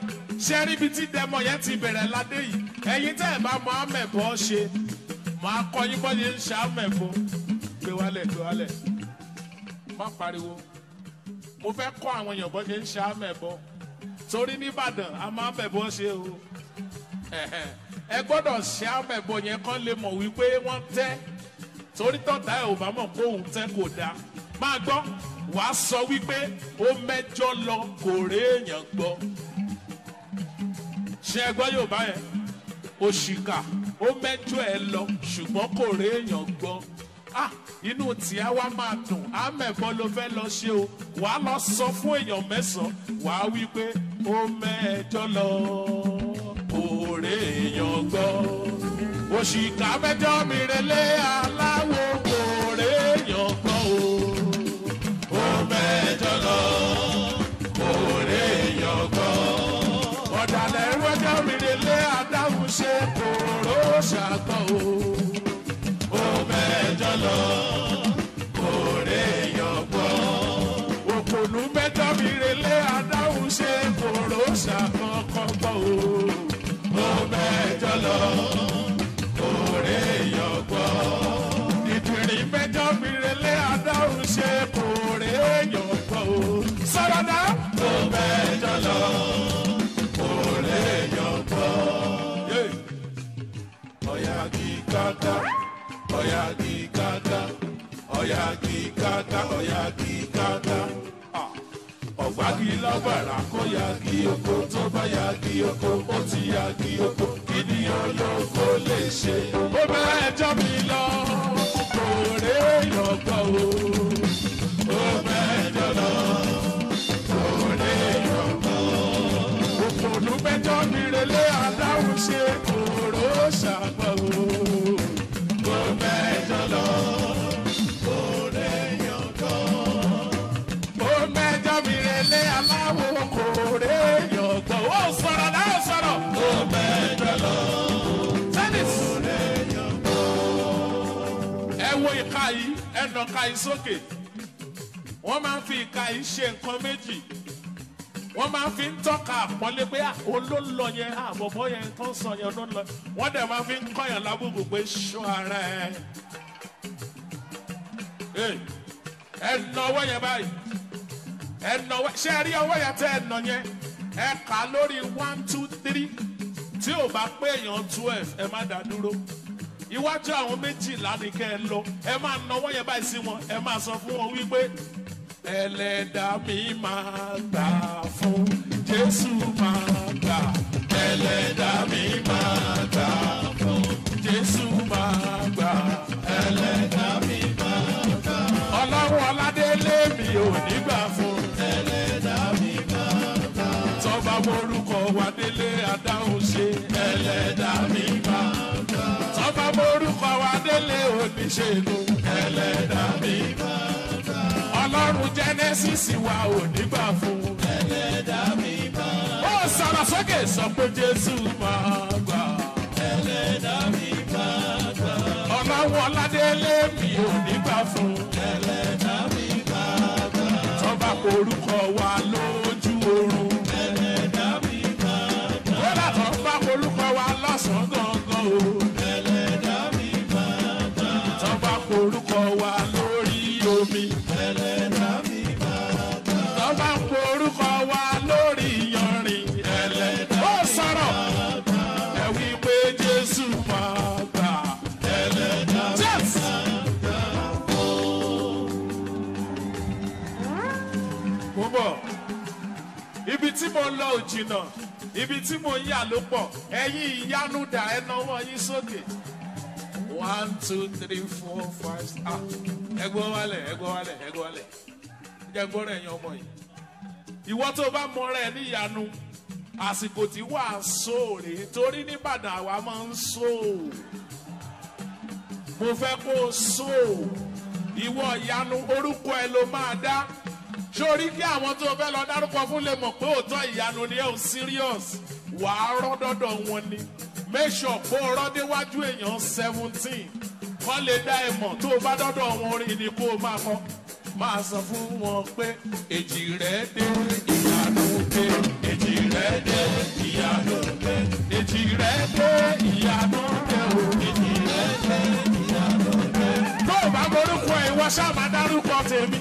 ṣe rí ibi tí dẹmọ yẹn ti bẹ̀rẹ̀ ládé yìí? Ẹ̀yin tẹ́ ẹ̀ bá mọ amẹ̀bọ ṣe máa kọ́ yín bọ́ yẹn ń ṣe amẹ̀bọ. Gbé wálẹ̀ gbé wálẹ̀. Má pariwo. Mo fẹ́ kọ́ àwọn èèyàn bọ́ yẹn ń ṣe amẹ̀bọ. Torí nìbàdàn a máa mẹ̀bọ ṣe o. Ẹ gbọ́dọ̀ ṣe amẹ̀bọ yẹn kán lè mọ̀ wípé wọ́n tẹ́. Torí tọ́ta ẹ̀ ò bá mọ̀ pé òun tẹ́ kò dáa máa gbọ́. Wàá sọ wípé ó mẹ́jọ lọ kò réèyàn gbọ́ ṣe gbọ́ yóò bá yẹn? Òṣìkà ó mẹ́jọ ẹ lọ ṣùgbọ́n kò réèyàn gbọ́. Ah inú tìá wa máa dùn. Àmẹ̀bọ ló fẹ́ lọ ṣe o. Wàá lọ sọ fún èèyàn mẹ́sàn-án. Wàá wí pé ó mẹ́jọ lọ. Kò réèyàn gbọ́. Òṣìkà mẹ́jọ mi relé aláwo kòró ṣàgbọ́ o. Ó mẹ́jọ lọ kò réèyàn gbọ́ òpònú mẹ́jọ mi relé adáhùn ṣe kòró gbọ́ o. Ó mẹ́jọ lọ òré yọgbọ́. ìdìrí mẹ́jọ mìíràn adáhùn ṣe kòrè yọgbọ́ o. sọ̀rọ̀ tó mẹ́jọ lọ kàkà ọ̀yà kì í kàkà ọ̀yà kì í kàkà ọ̀yà kì í lágbára kó ya kí oko tó bá ya kí oko ó ti ya kí oko kí ni olóko lè ṣe. ó bẹ́ẹ̀ jọ́ mi lọ kò rè yọ̀gbọ́ o. ó bẹ́ẹ̀ jọ lọ kò rè yọ̀gbọ́. òpònú mẹ́jọ mi relé adáhùn ṣe kòró ṣàgbọ́ o. nà ka yìí sókè. wọ́n máa ń fi ìka yìí ṣe nǹkan méjì. wọ́n máa ń fi ń tọ́ka àpọ́nlé pé ah, òun ló ń lọ yẹn àbọ̀bọ̀ yẹn tó ń sọ yẹn ló ń lọ. wọ́n dẹ̀ máa fi ń kọ́yàn lábùkù pé ṣọ́ ara ẹ̀. Ẹ nà ọwọ́ yẹn báyìí ẹ nà ọwọ́ ṣé ẹ rí ọwọ́ yẹn tẹ́ ẹ nà yẹn ẹ kà á lórí one two three tí ò bá pé èèyàn twelve ẹ má dá dúró iwájú àwọn méjìlá ni kẹ́ ẹ lọ. Ẹ máa ọwọ́ yẹn báyìí sí wọn. Ẹ máa sọ fún wọn wípé ẹlẹ́dàá mi máa gbà fún jésù máa gbà. Ẹlẹ́dàá mi máa gbà fún jésù máa gbà. Ẹlẹ́dàá mi máa gbà. Ọlọ́run ọládélé mi ò ní gbà fún ṣẹ́gun ẹlẹ́dàá mi. ọlọ́run genesis wa ò nígbà fún. ẹlẹ́dàá mi bá. ó sọ̀rọ̀ sókè sọ pé jésù máa gbà. ẹlẹ́dàá mi bá gbà. ọlọ́run ọládélé mi ò nígbà fún. ẹlẹ́dàá mi bá gbà. tọ́ba orúkọ wa lójú tí mo lọ ò ibi tí mo yà ló pọ̀. Ẹ̀yin ìyanu dà yín sókè. One two three four five ah ẹgbẹ́ wálẹ̀ ẹgbẹ́ wálẹ̀ ẹgbẹ́ wálẹ̀. Jẹ́ gbọ́dọ̀ ẹ̀yin ọmọ yìí. Ìwọ tó bá mọ̀ra ẹ̀ ní ìyanu àsìkò tí wà á sóòrè torí nìbàdàn àwa máa ń sóò mo fẹ́ kó o ìwọ ìyanu orúkọ ẹ ló máa dá sórí kí àwọn tó fẹ́ lọ dárúkọ fún lè mọ̀ pé òótọ́ ìyanu ni ẹ ò serious. Wà á rọ́ dọ́dọ̀ wọn ni. Make sure o rọ́ èèyàn seventeen. Kọ́ lè dá ẹ mọ̀ tó o bá dọ́dọ̀ wọn orin ni kó o máa kọ́. Máa sọ fún wọn pé èjì rẹ̀ dé ìyanu dé. Èjì rẹ̀ dé ìyanu dé. Èjì rẹ̀ dé ìyanu dé o. Èjì rẹ̀ dé ìyanu dé. tó o bá morúkọ ìwọ ṣáà máa dárúkọ tèmi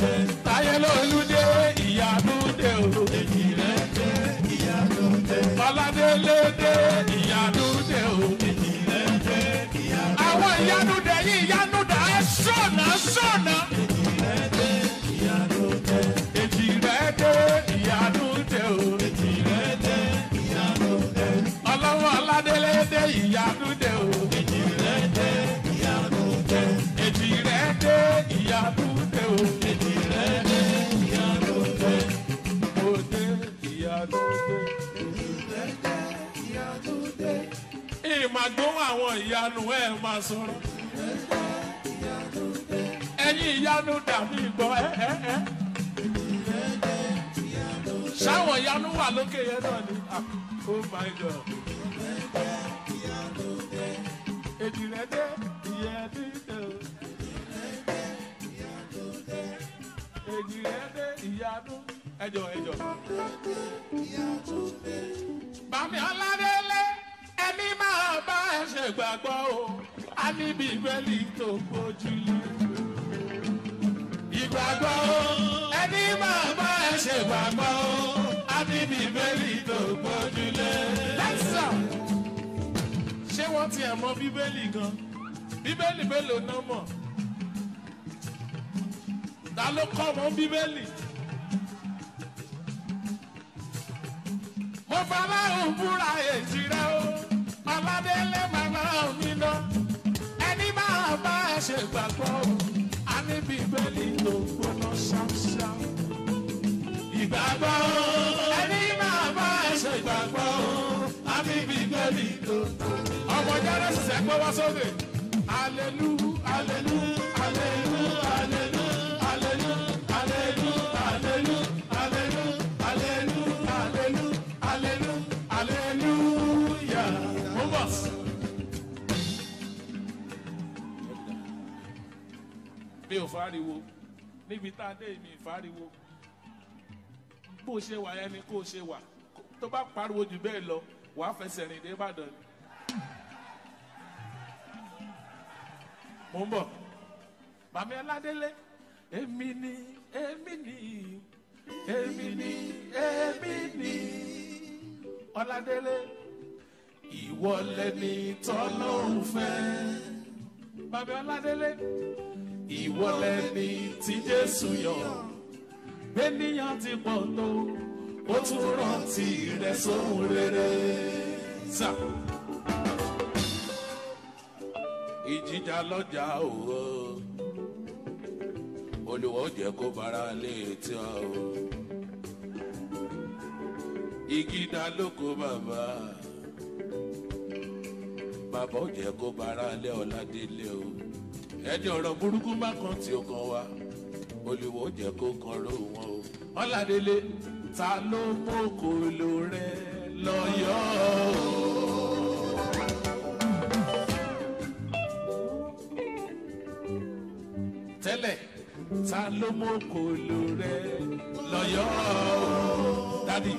jẹ́. Táyé Olúdé ìyá ló dé o. Èjì rẹ̀ jẹ́ dé. Ọládé dé ìyá dé o. Èjì rẹ̀ jẹ́ dé. Àwọn ìyanu dẹ̀ yí ìyanu dà sọ̀nà sọ̀nà. Èjì rẹ̀ jẹ́ ìyá ló dé. Èjì dé o. Èjì rẹ̀ jẹ́ dé. Ọlọ́run Ọládé dé ìyá dé o. Èjì rẹ̀ jẹ́ ìyá ló dé. Èjì dé. Ìmàgbóhùn àwọn ìyanu ẹ̀ máa sọ̀rọ̀. ẹ̀yin ìyanu dàbí gbọ́ ẹ́ ẹ́ ẹ́. sáwọn ìyanu wà lókè yẹn náà ni. Ah, oh my god. èjì rẹ dé dé o. èjì rẹ dé ìyanu ẹjọ ẹjọ. bàmí ọládélé ẹni máa bá ẹ ṣe gbàgbọ́ o. A ní bíbélì tó gbójúlé. ìgbàgbọ́ o. Ẹni máa bá ẹ ṣe gbàgbọ́ o. A ní bíbélì tó gbójúlé. lẹ́sàn ṣé wọ́n tiẹ̀ mọ bíbélì gan? Bíbélì mélòó náà mọ̀? Ta ló kọ́ mọ́ bíbélì. mo fara òun búra èjì rẹ o aládélé màmá mi lọ. Ẹni máa bá ẹ ṣe o. A ní bíbélì tó gbóná ṣáṣá. ìgbàgbọ́ ẹni máa bá ẹ gbàgbọ́ o. A ní bíbélì tó gbóná. ọmọ jáde ṣiṣẹ́ gbọ́ wá sókè. Alelu alelu alelu mi ò fariwo níbi tá a dé mi fariwo bó ṣe wà yẹn ni kó ṣe wà. Tó bá pariwo jù bẹ́ẹ̀ lọ wàá fẹsẹ̀ rìn dé ìbàdàn. Ni. mo ń bọ̀. Bàmí ọládélé èmi ni èmi ni èmi ni èmi ni. Ọládélé ìwọ lẹni tọ́lọ́run fẹ́. Bàmí ọládélé ìwọ lẹni tí jésù yàn bẹ́ẹ̀nìyàn ti pọ̀ tó ó tún rántí rẹ̀ sóhun rere. Ìjìjà lọ́jà òwò olùwọ́ jẹ́ kó fara lé tí ọ igi dá lóko bàbá. Bàbá ò jẹ́ kó bára lé ọ̀làdélé o ẹni ọ̀rọ̀ burúkú má kan tí ó kan wá. Olùwọ́ jẹ́ kó kan ró wọn o. Ọ̀làdélé ta ló mọ́kòló rẹ lọ́yọ̀ọ́ o. tẹ́lẹ̀ ta ló mọ́kòló rẹ lọ́yọ̀ọ́ dádì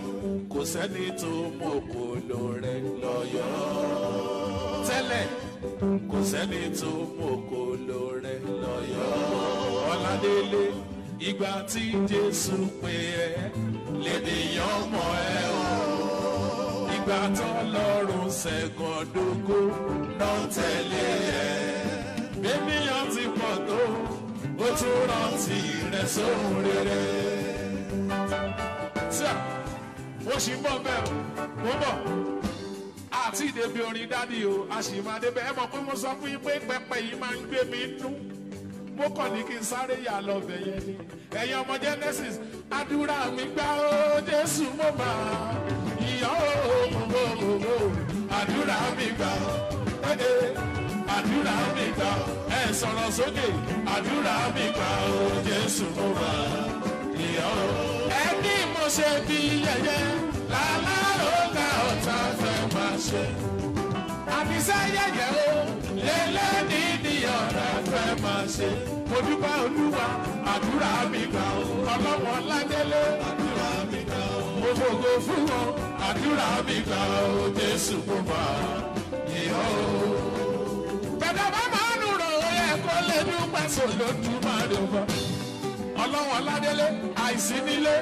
kò sẹ́ni tó mọ́kòló rẹ lọ́yọ̀ọ́ tẹ́lẹ̀ kò sẹ́ni tó mọ́kòló rẹ lọ́yọ̀ọ́ ọ̀làdélé ìgbà tí jésù pè ẹ́ lènìyàn mọ̀ ẹ́ o. Ìgbà tó lọ́rùn ṣẹ́gun ọ̀dógó náà tẹ̀lé ẹ̀. Bébíyàn ti pọ̀ tó ó tún rántí rẹ̀ sóhun rere. mo ṣì ń bọ̀ bẹ́ẹ̀ mo bọ̀ àti ìdèbí orin dádì o a sì máa débẹ̀. Ẹ mọ̀ pé mo sọ fún yín pé pẹpẹ yìí máa ń gbé mi dún mo kàn ní kí n sáré yà lọ bẹ̀ yẹn ni. Ẹ̀yin ọmọ genesis àdúrà mi gbà ó jésù mo máa ìyá o àdúrà mi gbà ó. Àdúrà mi gbà ó. Ẹ sọ̀rọ̀ sókè àdúrà mi gbà ó jésù mo máa ìyá o. ẹni mo ṣe bí yẹyẹ lálárò ká ọ̀tá ṣe àbísẹ́ yẹyẹ o lélẹ́ni ní ọ̀rẹ́ fẹ́ máa ṣe. mo dúpẹ́ olúwa àdúrà mi gbà ó ọlọ́wọ́ ládélé àdúrà mi gbà ó. mo fògo fún wọn àdúrà mi gbà ó jésù mo máa yíyọ o. bẹ̀rẹ̀ bá máa ń rò ó yẹ kó lè dúpẹ́ sọ lójú máa lè wọ. ọlọ́wọ́ ládélé àìsí nílé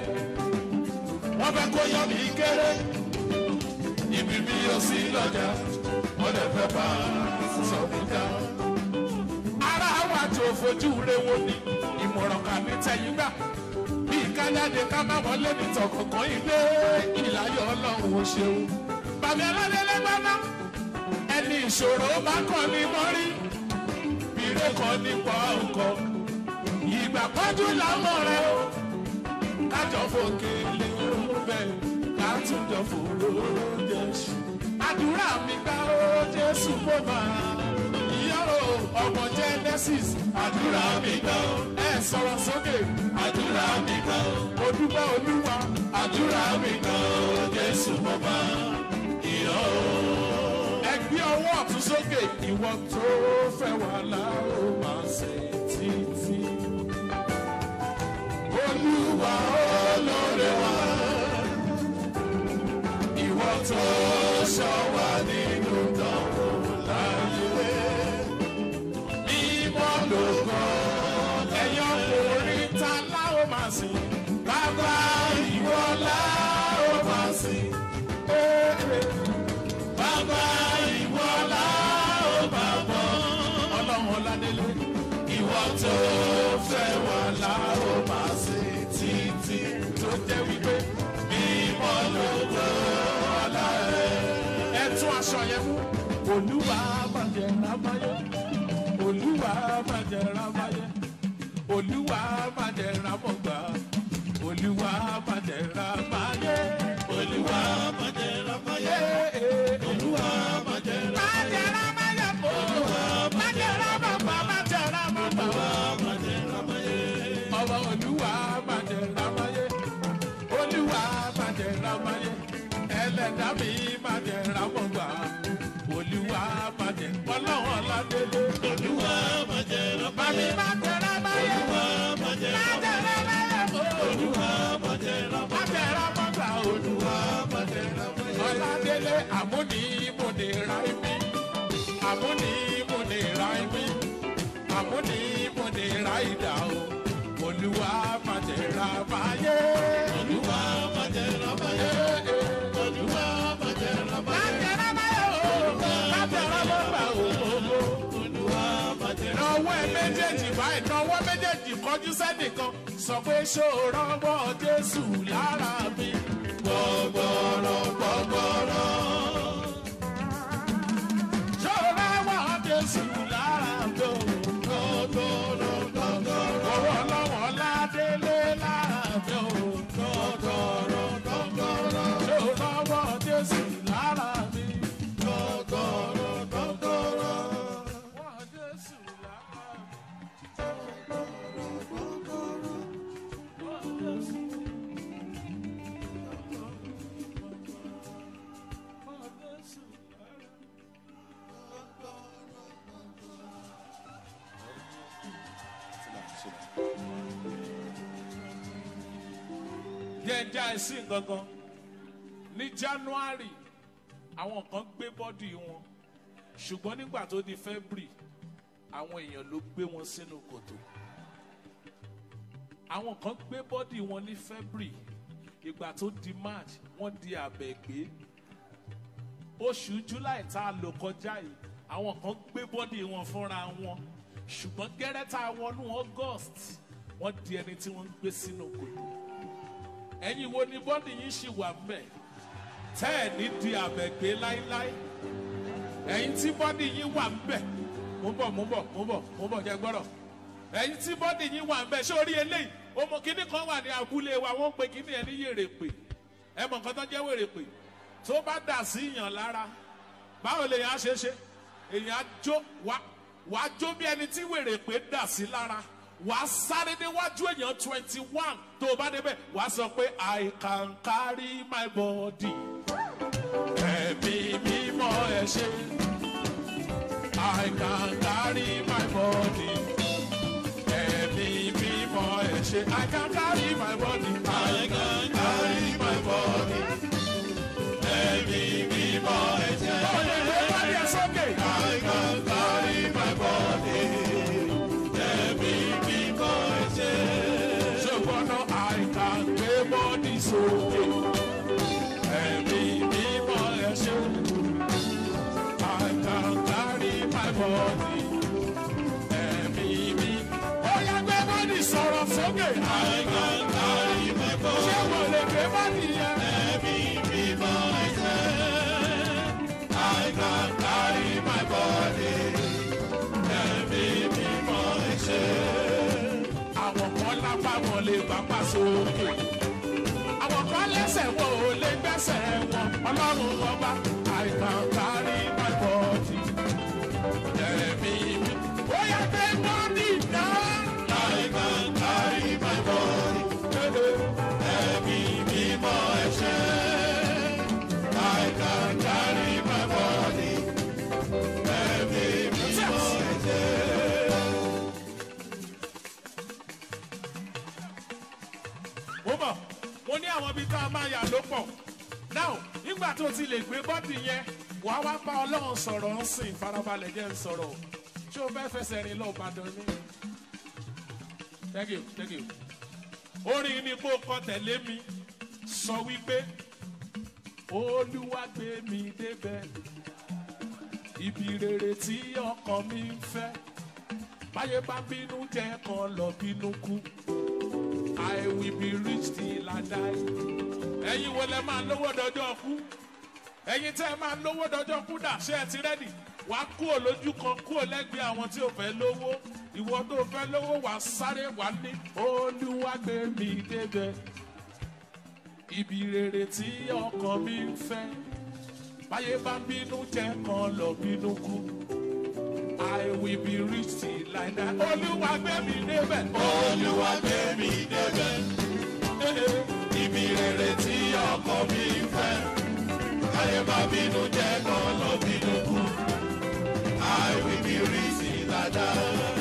wọ́n fẹ́ kó yọ mí kéré ibi bí yóò sí lọ́jà lè fẹ́ bá sọ̀kúta. ara wa tó fojú re wo ni ìmọ̀ràn kà ní tẹ̀yìn gbà bí kájáde ká má wọlé ní tọkànkàn ilé ìláyọ̀ ọlọ́run ò ṣeun. bàbá aládélé gbọ́ná ẹni ìṣòro bá kàn ní mọ́rí bírè kan nípa ọkọ̀ ìgbà pọ́jú làwọn rẹ̀ o kájọ fòkè lè rú bẹ́ẹ̀ ká tún jọ fòrò jésù. àdúrà mi gbà ó jésù mo máa yọ ó ọmọ genesis. àdúrà mi gbà ó ẹ sọ̀rọ̀ sókè. àdúrà mi gbà ó mo dúpẹ́ olúwa. àdúrà mi gbà ó jésù mo máa yọ ó. ẹ gbé ọwọ́ ọ̀tún sókè ìwọ tó fẹ́ wà láò máa ṣe títí. olúwa olóore wa tó ṣọ́ wa nínú ìdánwò láyé mímọ́ lóko ẹ̀yọ́ bàjẹ́ rámáyé olúwa bàjẹ́ rámọ̀gbà olúwa bàjẹ́ rámáyé méjèèjì báyìí náwó méjèèjì kọjú sẹ́nìkan sọ pé ṣòro ọwọ́ jésù lára mi gbọgbọrọ gbọgbọrọ. Jẹ́ já ẹ sí gangan ní january àwọn kan gbé bọ́dì wọn. Ṣùgbọ́n nígbà tó di february àwọn èèyàn ló gbé wọn sínú kòtò. Àwọn kan gbé bọ́dì wọn ní february. Ìgbà tó di march wọ́n di àbẹ̀gbé oṣù july tá a lò kọjá yìí àwọn kan gbé bọ́dì wọn fúnra wọn. Ṣùgbọ́n gẹ́rẹ́ tá a wọnú august wọ́n di ẹni tí wọ́n ń gbé sínú kòtò ẹ̀yin wo ni bọ́dì yín ṣì wà mẹ́ tẹ́ ẹ̀ ní di àbẹ̀gbé láíláí. Ẹ̀yin tí bọ́dì yín wà mẹ́ ń bọ̀ ń bọ̀ ń bọ̀ ń bọ̀ jẹ́ gbọ́dọ̀ ẹ̀yin tí bọ́dì yín wà mẹ́ ṣé orí eléyìí? Ọmọ kìnnì kan wà ní abúlé wa wọ́n pe kìnnì ẹ̀ ní yèrèpè. Ẹ mọ̀ nǹkan tó jẹ́ wèrèpè? Tó bá dà sí yàn lára báwo lè yàn á ṣe ṣe? Èyàn á jó wá wàá jó bí ẹni tí wèrèpè dà sí lára wàá sáré déwájú èèyàn twenty one tó o bá débẹ̀ wàá sọ pé i can carry my body. Ẹ ṣe i can carry my body. Ẹ ṣe i can carry my body ṣé wọ́n lè gbé bọ́dì yẹn. ẹ̀mí ẹ ṣe. I can carry my body. Ẹ̀mí mímọ́ ẹ ṣe. Àwọn kan lápá wọn lè gbapá sókè. Àwọn kan lẹ́sẹ̀ wọn ò lè gbẹ́sẹ̀ wọn. Ọlọ́run ọba ti lè gbé bọ́dì yẹn wà á wá bá ọlọ́run sọ̀rọ̀ ń sìn farabalẹ̀ jẹ́ ń sọ̀rọ̀ ṣé o fẹ́ fẹsẹ̀ rìn lọ Ìbàdàn ni thank you thank you orin ni kó kọ tẹ̀lé mi sọ wípé olúwa gbé mi débẹ̀ ibi rere tí ọkàn mi ń fẹ́ báyé bá bínú jẹ́ kan lọ bínú kú. I will be rich till I die. Ẹ̀yin wo lẹ máa lówó dọjọ́ kú? Ẹ̀yin tẹ́ ẹ máa lówó dọjọ́ kú dà ṣé ẹ ti rẹ́dì? Wàá kúrò lójú kan kúrò lẹ́gbẹ̀ẹ́ àwọn tí ò fẹ́ lówó. Ìwọ tó fẹ́ lówó wàá sáré wàá ní. Olúwa gbé mi débẹ̀. Ibi rere tí ọkàn mi ń fẹ́. Báyé bá bínú jẹ́ kan lọ bínú kú. I will be rich till I die. Olúwa gbé mi débẹ̀. Olúwa gbé mi débẹ̀. Ibi rere tí ọkọ mi ń fẹ́. Káyé bá bínú jẹ́ kan lọ bínú kú. I will be rich till I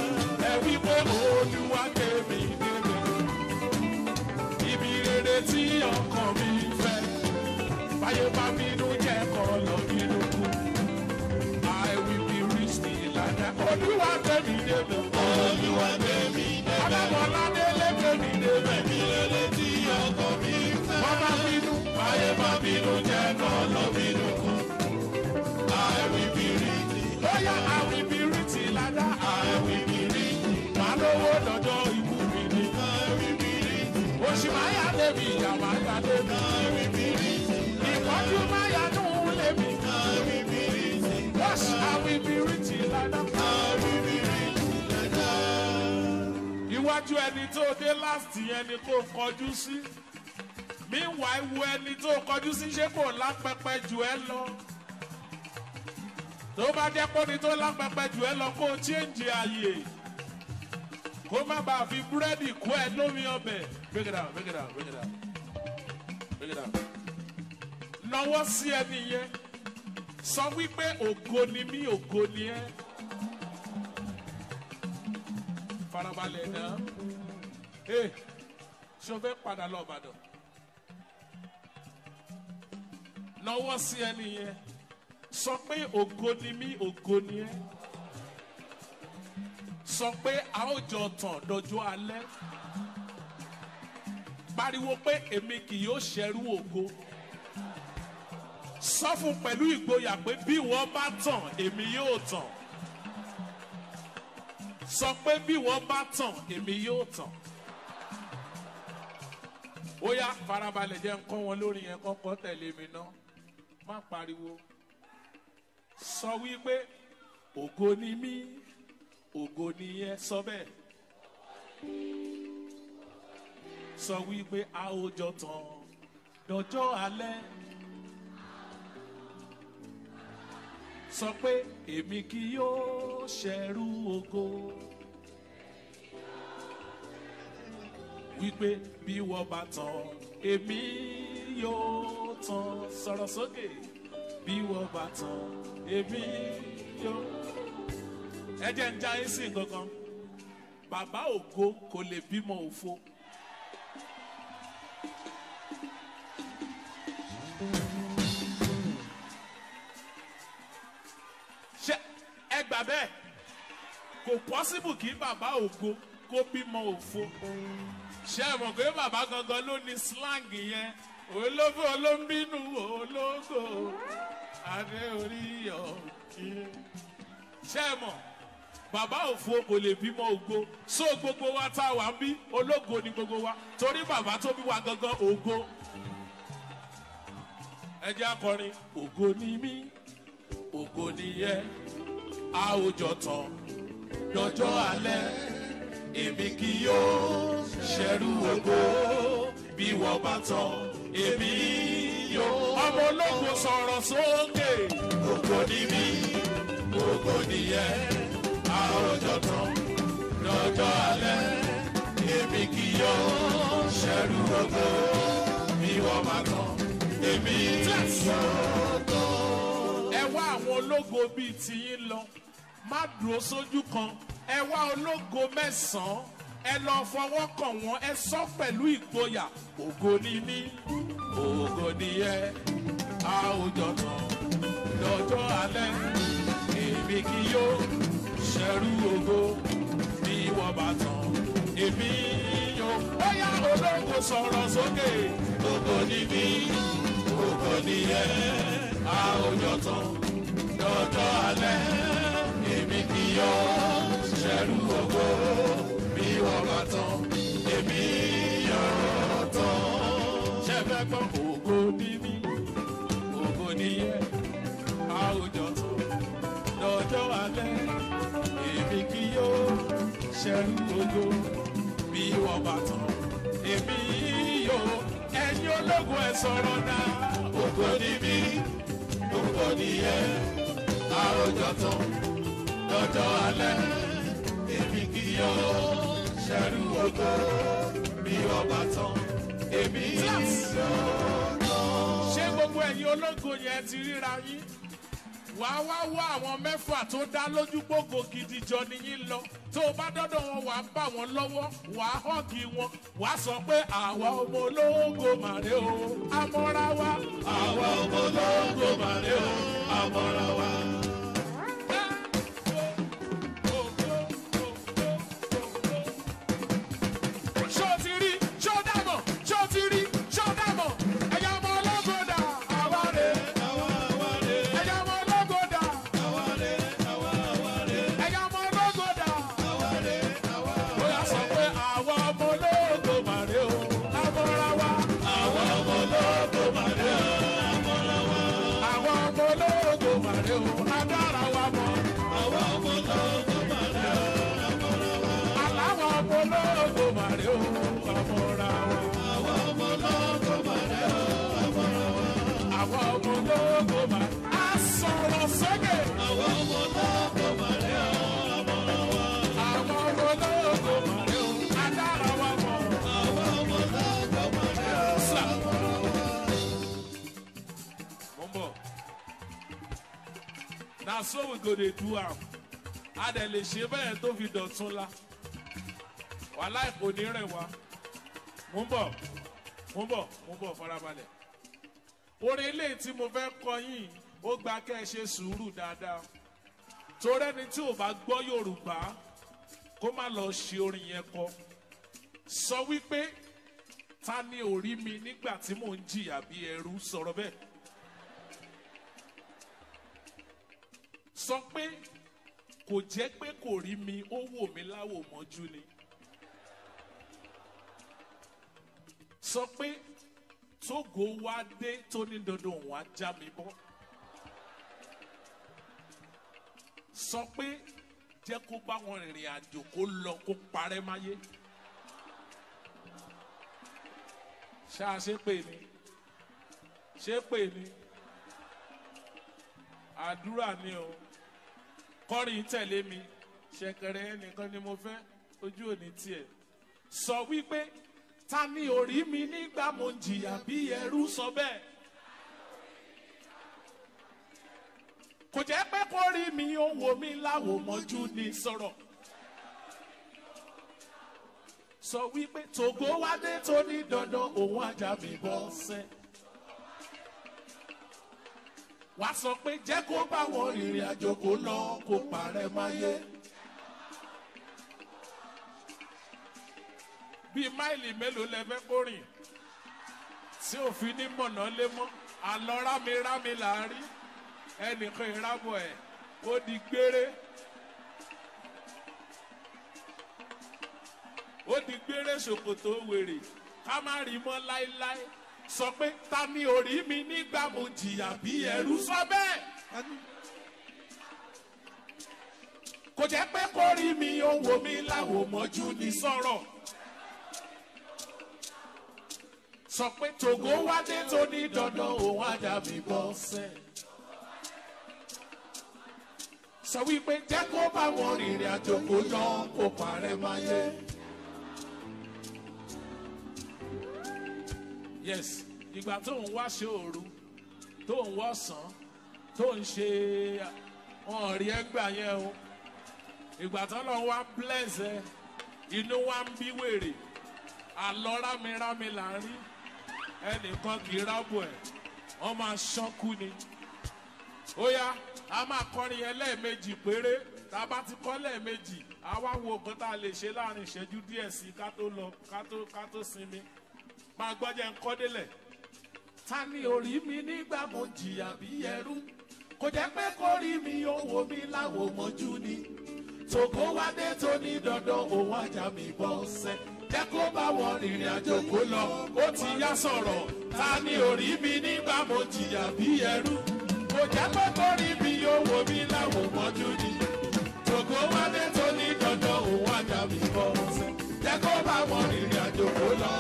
I will be rich till I die. I will be rich till I die. Iwájú ẹni tó dé last yẹn ni kò kọjú sí. Meanwhile, wo ẹni tó kọjú sí ṣé kò lápẹpẹ jù ẹ lọ. Tó bá jẹ́ pé ní tó lápẹpẹ jù ẹ lọ kó o change àyè. Kó má bàa fi búrẹ́dì kó ẹ lómi ọbẹ̀. Break it down, break it down, break it down. Break it down. Lọ́wọ́ sí ẹni yẹn sọ wípé ògo ni mí ògo ni ẹ farabalẹ̀ náà ee ṣé o fẹ́ padà lọ Ìbàdàn nọwọ́ sí ẹni yẹn sọ pé ògo ni mí ògo ni ẹ sọ pé a ó jọ tàn dọjọ́ alẹ́. Pariwo pé èmi kì yóò ṣẹrú ògo. Sọ fún pẹ̀lú ìgboyà pé bí wọ́n bá tàn èmi yóò tàn. Sọ pé bí wọ́n bá tàn èmi yóò tàn. Ó yá farabalẹ̀ jẹ́ nǹkan wọn lórí yẹn kọ́kọ́ tẹ̀lé mi ná. Má pariwo. Sọ wípé ògo ni mí ògo ni yẹn sọ bẹ́ẹ̀. Sọ wípé a ó jọ tán dọjọ́ alẹ́. Sọ pé èmi kì yóò ṣẹrú ògo. Wípé bí wọ́n bá tán èmi yóò tán sọ̀rọ̀ sókè. Bí wọ́n bá tán èmi yóò. Ẹ jẹ́ ń já yín sí nǹkan kan. Bàbá ògo kò lè bímọ òfo. ṣé ẹ gbà bẹ́ẹ̀? Kò pọ́sibù kí bàbá ògo kó bímọ òfo. Ṣé ẹ mọ̀ pé bàbá gangan ló ní slang yẹn? Olófò olóńbínú ológo adé orí ọ̀kí ṣé ẹ mọ̀ bàbá òfo kò lè bímọ ògo. So gbogbo wa tá a wà ń bí ológo ni gbogbo wa. Torí bàbá tó bí wa gangan ògo. Ẹ jẹ́ akọrin ògo ni mí ògo ni yẹ a ò jọ tán. Lọ́jọ́ alẹ́ èmi kì yóò ṣẹrú ògo. Bí wọ́n bá tán èmi yóò. ọmọ ológun sọ̀rọ̀ sókè. Ògo ni mí ògo ni yẹ a ò jọ tán lọ́jọ́ alẹ́ èmi kì yóò ṣẹrú ògo. Bí wọ́n tán èmi yóò tán. ẹ wá àwọn ológo bíi tiyín lọ. Má dúró sójú kan. Ẹ wá ológo mẹ́sàn-án. Ẹ lọ fọwọ́ kàn wọ́n. Ẹ sọ pẹ̀lú ìgboyà. Ògo ni mí ògo ni ẹ. A ò jọ tán lọ́jọ́ alẹ́ èmi kì yóò ṣẹrú ògo bí wọ́n bá tán èmi yóò. bóyá ológo sọ̀rọ̀ sókè. Ògo ni mí ògo ni ẹ a ò jọ tán lọ́jọ́ alẹ́. Èmi kì yóò ṣẹrú ògo bí wọ́n bá tán èmi yóò tán. ṣẹ́fẹ́ gbọ́? Ògo ní mí ògo níyẹ àwùjọ tó lọ́jọ́ alẹ́. èmi kì yóò ṣẹrú ògo bí wọ́n tán èmi yóò. Ẹ̀yin ológun ẹ̀ sọ̀rọ̀ náà ògo ní mí ògo níyẹ àwùjọ tán lọ́jọ́ alẹ́. Èmi kì yóò ṣẹrú ògo. Bí ọba tán èmi yóò tán. ṣé gbogbo ẹ̀yin ológo yẹn ti ríra yín wàá wá wá àwọn mẹ́fà tó dá lójú gbogbo gidi jọ nìyín lọ tó o bá dọ́dọ̀ wọn wàá bá wọn lọ́wọ́ wàá họ́ọ̀gì wọn wàá sọ pé àwa ọmọ ológo màrè o àmọ́ra wa àwa ọmọ ológo màrè o àmọ́ra wa. Na so we go dey do am. A dẹ̀ lè ṣe bẹ́ẹ̀ tó fi dọ̀tún la. Wàhálà kò ní rẹ̀ wá. Ń bọ̀ ń bọ̀ ń bọ̀ farabalẹ̀. Orin eléyìí tí mo fẹ́ kọ yín ó gba kẹ́ ẹ ṣe sùúrù dáadáa. Torí ẹni tí ò bá gbọ́ yorùbá kó má lọ ṣe orin yẹn kọ. Sọ wípé ta ni ò mi nígbà tí mò ń jìyà bí ẹrú? Sọ̀rọ̀ bẹ́ẹ̀ sọ pé kò jẹ́ pé kò rí mi ó wò mí láwò mọ́jú ni. Sọ pé tógo wá dé tó ní dandan òun á já mi bọ́. Sọ pé jẹ́ kó bá wọn rìnrìn àjò kó lọ kó parẹ́ máyé. Ṣáà ṣe pé ni ṣe pé ni àdúrà ni o kọrin tẹ̀lé mi ṣẹ̀kẹ̀rẹ̀ ẹnìkan ni mo fẹ́ ojú òní tiẹ̀ sọ wípé ta ni orí mi nígbà mo ń jìyà bí ẹrú sọ bẹ́ẹ̀. kò jẹ́ pé kó rí mi ó wò mí láwò mọ́jú ni sọ̀rọ̀. sọ wípé tògó wá dé tó ní dandan òun ajá mi bọ́ sẹ́. Wá sọ pé jẹ́ kó bá wọn rìnrìn àjò kó lọ kó parẹ́ máyé. bíi máìlì mélòó lẹ fẹ́ kó rìn? Tí òfin ní mọ̀nà lé mọ́. Àlọ́ rámirámi là ń rí. Ẹnìkan ìrábọ̀ ẹ̀ ó di gbére. Ó di gbére ṣòkòtò wèrè. Ká má rí mọ́ láéláé sọ pé ta ni orí mi nígbà mo jìyà bí ẹrú sọ bẹ́ẹ̀. kò jẹ́ pé kó rí mi ó wò mí láwò mọ́jú ní sọ̀rọ̀. sọ pé tògó wádé tó ní dandan òun ajá mi bọ́ sẹ́. sọ wípé jẹ́ kó bá wọn rìnrìn àjò kó lọ kó parẹ́ máyé. Yes. Ìgbà tó ń wá ṣe òru tó ń wọ̀sán tó ń ṣe wọn rí ẹgbà yẹn o. Ìgbà tó lọ wá bless ẹ inú wa ń bí wèrè. Àlọ́ rámirámi là ń rí. Ẹnìkan kì í rábò ẹ̀ wọ́n máa ṣánkú ni. ó yá a máa kọrin yẹn lẹ́ẹ̀mejì péré. Tá a bá ti kọ́ lẹ́ẹ̀mejì a wá wo nǹkan tá a lè ṣe láàárín ìṣẹ́jú díẹ̀ sí ká tó lọ ká tó sinmi. Máa gbọ́jẹ́ ń kọ́ délẹ̀. ta ni orí mi nígbà mo jìyà bí ẹrú? Kò jẹ́ pé kó rí mi ó wo mi láwo mọ́jú ni. Tòkó wá dé tó ní dandan òun ajá mi bọ́ sẹ́. Jẹ́ kó bá wọn rìnrìn àjò kó lọ ó ti yá sọ̀rọ̀. Ta ni orí mi nígbà mo jìyà bí ẹrú? Kò jẹ́ pé kó rí mi ó wo mi láwo mọ́jú ni. Tòkó wá dé tó dandan òun ajá mi bọ́ sẹ́. Jẹ́ kó bá wọn rìnrìn àjò kó lọ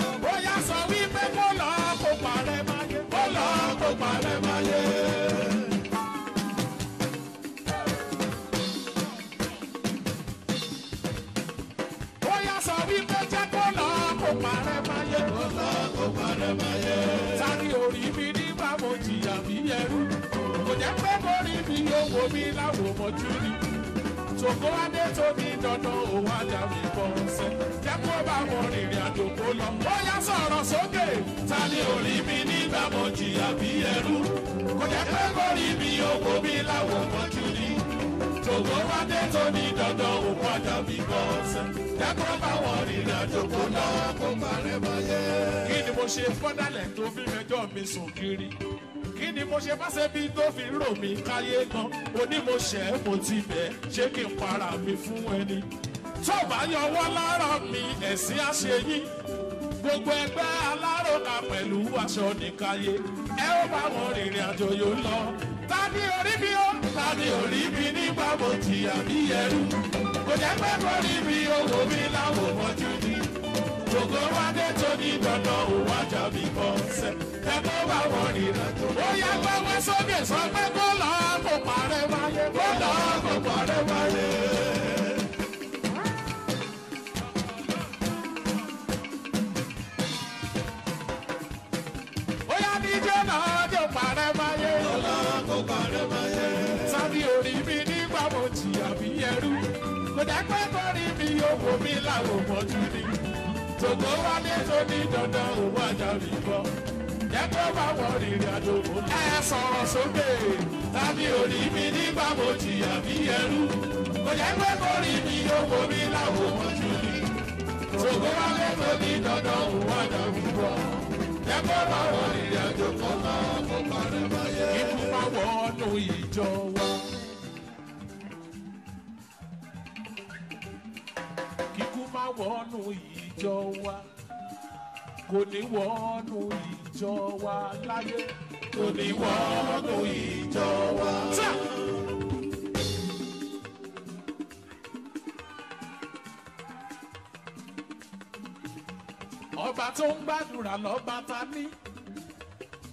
mi owó mi láwò mọ́jú ni. tòkó adé tó ní dandan òun ajá mi bọ̀ ṣẹ́. jẹ́ kó bá wọn rìnrìn àjò kó lọ. ó yá sọ̀rọ̀ sókè. sáré orí mi nígbà mo jìyà bí ẹrú. kò jẹ́ pé kó rí mi owó mi láwò mọ́jú ni tògó wá dé tó ní dandan òkú ajá bí bọ́ọ̀sẹ̀. Jẹ́kọ́ bá wọn rìnrìn àjò kó lọ kó. Kí ni mo ṣe fọ́dálẹ̀ tó fi mẹjọ́ mi sùn kiri? Kí ni mo ṣe fáṣẹ́ bí tó fi rò mí káyé gan? Mo ní mo ṣẹ̀ mo ti bẹ̀ ṣé kí n para mi fún ẹni? Tó bá yọwọ́ lára mi ẹ̀sìn àṣeyín. Gbogbo ẹgbẹ́ aláròkà pẹ̀lú aṣọ nìkayé. Ẹ ó bá wọn rìnrìn àjò yóò lọ. Tani orí mi ó? Tani orí mi nígbà mo jìyà bí ẹrú? Kò jẹ́ pé kò rí mi owó mi láwọ̀ mọ́jú ni. Gbogbo wa dé tó ní dandan òun ajá mi bọ̀ ṣẹ́. Ẹ kó bá wọn rìnrìn àjò. Ó yá gbọ́wọ́ sókè sọ pé kó lọ kó parẹ́ wáyé. Kó lọ kó parẹ́ wáyé. Ó yá díjẹ́ náà jò parẹ́ máyé. Kó lọ kó parẹ́ máyé. Sábì orí mi nígbà mo jìyà bí ẹrú. Kò jẹ́ pé kó rí mi owó mi láwò mọ́jú ni. Tòkó wálé tó ní dandan òun ajá mi bọ̀. Jẹ́ kó bá wọn rìnrìn àjò ẹ sọ̀rọ̀ sókè. Tàbí òní mi nígbà mo jìyà ẹrú. Kò jẹ́ pé kò mi owó mi láwọn ojú mi ṣògo wá lẹ́tọ̀ọ́ ní dandan òun dàbí bọ́. Jẹ́ bá wọn rìnrìn àjò kó kó parẹ́ báyé. ikú máa wọnú ìjọ wa. kíkú máa wọnú ìjọ wa kò ní wọnú ìjọ wa láyé. Kò ní wọnú ìjọ wa. Ọba tó ń gbàdúrà lọ́ba ta ní.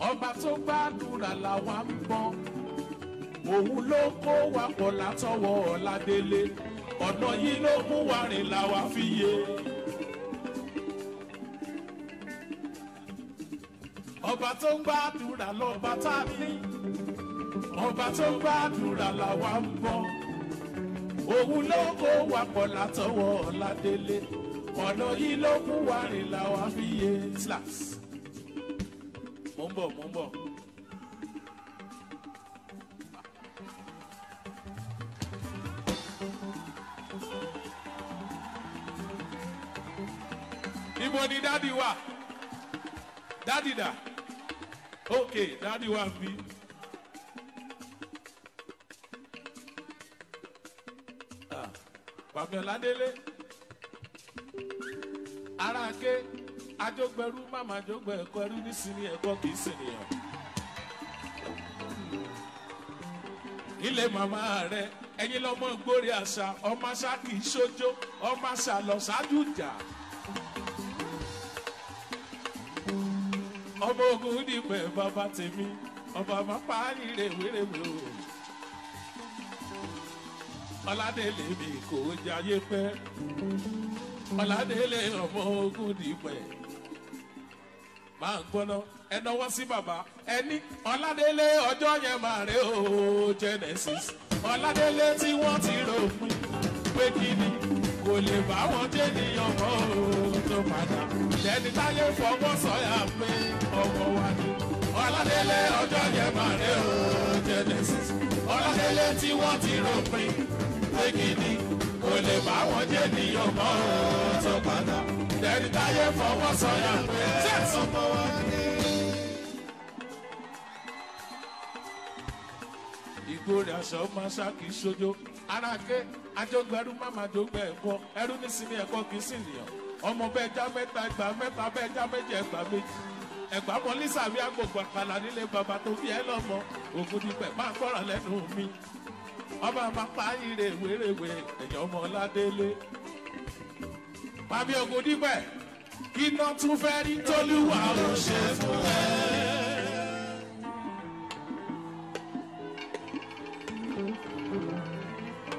Ọba tó gbàdúrà làwa ń bọ̀ òun ló kó wa pọ̀ látọwọ́ ọ̀làdélé ọ̀nà yìí ló mú wa rìn làwa fi yé. Ọba tó ń gbàdúrà lọ́ba tá a ní. Ọba tó ń gbàdúrà làwa ń bọ̀. Òun ló kó wa pọ̀ látọwọ́ ọ̀làdélé ọ̀nà yìí ló mú wa rìn làwa fi yé. slash mo ń bọ̀ mo ń bọ̀. ibo ni dádì wà? Dádì dà ok dádì wà bí. Bàbá Ọládélé ara ké ajógbẹrú màmá jógbẹ ẹkọ ẹrú nísìnyí ẹkọ kì í sènìyàn. ilé màmá rẹ ẹyin lọmọ gbórí àṣà ọmọ àṣà kì í ṣojo ọmọ àṣà lọ ṣáájú jà. Ọmọ ogun dìpẹ̀ bàbá tèmi ọba máa pa á ní rèwerèwe o. ọládélé mi kò jayé pẹ́. Ọládélé ọmọ ogun dìpẹ̀ máa ń gbọ́ná ẹ náwó sí bàbá. Ẹni ọládélé ọjọ́ yẹn máa rẹ o genesis. Ọládélé tí wọ́n ti ròpin pé kí ni? Kò lè bá wọn jẹ́ níyàn o tó padà lẹ́ni táyé fọwọ́ sọ̀yà pé ọmọ wa ni. Ọládélé ọjọ́ yẹn máa rẹ o genesis. Ọládélé tí wọ́n ti ròpin pé kí ni kò lè bá wọn jẹ́ níyàn mọ́ o tó padà. Lẹ́ni táyé fọwọ́ sọ̀yà pé ọmọ wa ni. ìgbórí aṣọ máa ṣáàkì ṣojo. Aráké ajọgbẹrú máma dógbẹ ẹkọ. Ẹrú nísìnyí ẹkọ kì í sì nìyàn ọmọ bẹẹ já mẹta ẹgbàá mẹta bẹẹ já méjì ẹgbàá méjì ẹgbàá mọ lísàbí agbègbè àkàlà nílé bàbá tó fi ẹ lọmọ ògùn dípẹ máa gbọràn lẹnu mi ọba máa pa ire wéréwé ẹyọ ọmọ ládélé pàbí ògùn dípẹ kí iná tún fẹ́ rí tólúwà ó ṣe fún ẹ.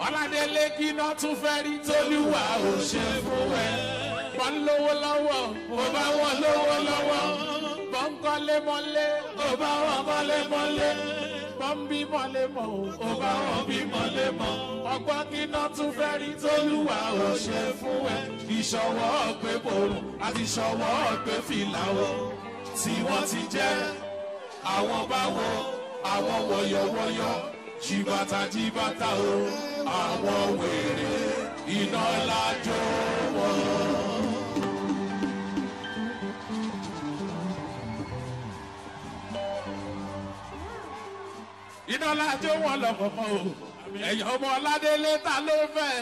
ọ̀làdélé kí iná tún fẹ́ rí tólúwà ò ṣe fún ẹ. Wọ́n lówó lọ́wọ́ ò bá wọn lówó lọ́wọ́. wọ́n kọ́lé mọ́lé ò bá wọn kọ́lé mọ́lé. wọ́n bí mọ́lé mọ́ ò bá wọn bí mọ́lé mọ́. ọgbọ́n kí iná tún fẹ́ rí tólúwà ò ṣe fún ẹ. ìṣọwọ́ ọ̀gbẹ́ borùn àti ìṣọwọ́ ọ̀gbẹ́ fìlà o. tí wọ́n ti jẹ́ àwọn báwo àwọn wọ̀yọ̀wọ̀yọ̀ jìbàtà jìbàtà o àwọn wèrè iná lájọ iná lájọ wọn lọkọ̀ọ̀kan o. Ẹ̀yàn ọmọ ọládélé ta ló fẹ́?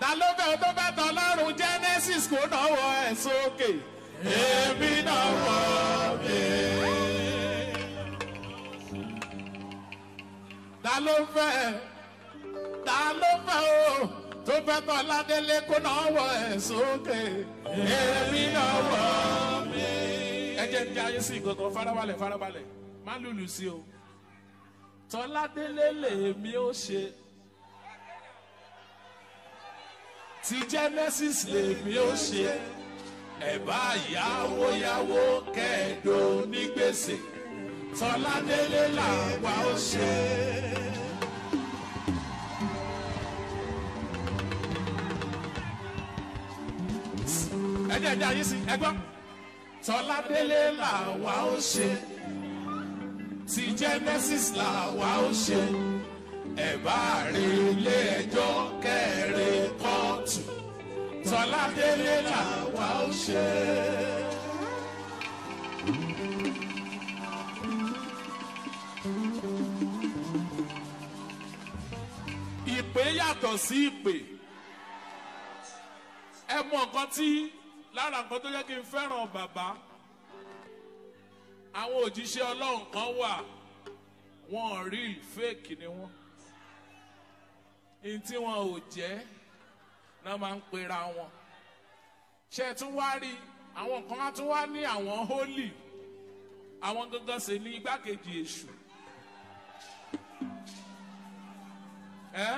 Ta ló fẹ́ tó fẹ́ tán lọ́rùn? Genesis kò náwó ẹ̀ sókè. Èmi náà wọ̀ mí. ta ló fẹ́? Ta ló fẹ́ o? Tó fẹ́ tọ́ ládélé kó náà wọ ẹ̀ sókè. Èmi náà wọ mí. ẹ jẹ́ ní ayé sí ìgbọ̀ngàn farabalẹ̀ farabalẹ̀. Má lùlù sí o tọ́ládélé lèmi ó ṣe. Ti genesis lèmi ó ṣe. Ẹ̀bá yáwó yáwó kẹ́ẹ̀dọ́ ní gbèsè. Tọ́ládélé làwa ó ṣe. ẹjẹ ẹjẹ ayé sí ẹgbọ́n tọ́ládélé làwa ó ṣe ti genesis làwa ó ṣe. Ẹ̀bá rí ilé ẹjọ́ kẹrin kóòtù tọ́ládélé làwa ó ṣe. ìpè yàtọ̀ sí ìpè. Ẹ mọ nǹkan tí lára nǹkan tó yẹ kí n fẹ́ràn bàbá àwọn òjíṣẹ́ ọlọ́run kan wà wọn real fake ni wọn. Ní tí wọn ò jẹ́ náà máa ń pera wọn. Ṣe tún wá rí àwọn kan á tún wá ní àwọn holy. Àwọn gangan sì ní igbákejì èṣù. Ẹ?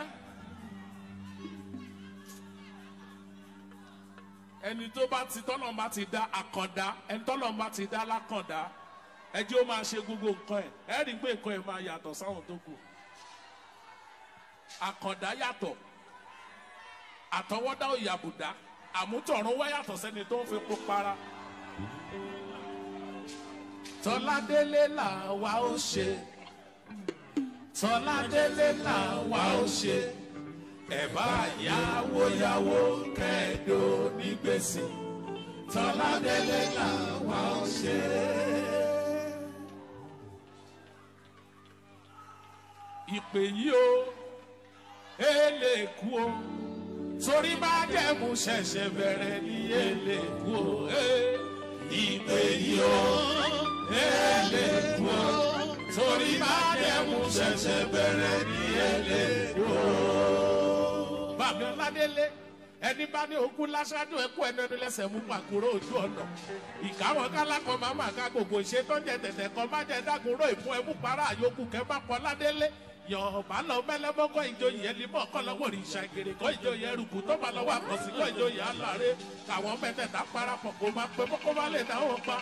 Ẹni tó bá ti tọ́lọ̀ bá ti dá àkàndá ẹni tọ́lọ̀ bá ti dá lákàndá ẹ jẹ́ máa ṣe gbogbo nǹkan ẹ̀. Ẹ rí i pé nǹkan ẹ̀ máa yàtọ̀ sáwọn tó kù. Àkàndá yàtọ̀. Àtọwọ́dá òyàbùdá àmútọ̀run wá yàtọ̀ tó ń fi kó para. tọ́ládélé làwa ó ṣe. Tọ́ládélé làwa ó ṣe. Ẹ̀bá yáwó yáwó kẹ́ẹ̀dọ́ ní gbèsè. Tọ́ládélé làwa ó ṣe. Ìpè yìí o. Èlé kú o. Torí bá dẹ̀mú ṣẹ̀ṣẹ̀ bẹ̀rẹ̀ ní èlé kú o. Ìpè yìí o. Èlé kú o. Torí bá dẹ̀mú ṣẹ̀ṣẹ̀ bẹ̀rẹ̀ ní èlé kú o. bàbá ọládélé ẹni bá ní ogún lásàdù ẹkú ẹnu ẹnu lẹsẹ mú pàkúrò ojú ọ̀nà. Ìkáwọn kálákọ màmá ká gbogbo ìṣètọ́jẹ tẹ̀tẹ̀ kan má jẹ dágunró ìfún ẹmú para àyókù kẹ má pọ̀ ládélé yọ̀ọ̀bá lọ mẹ́lẹ́mọ́kọ́ ìjòyè ẹni mọ́ kọ́ lọ́wọ́ rí ìṣàgèrè kọ́ ìjòyè ẹrùkù tó bá lọ́wọ́ àkọsí kọ́ ìjòyè aláre káwọn mẹ́tẹ̀ẹ̀ta parapọ̀ kó máa pé kó má lè dáwọ́ pa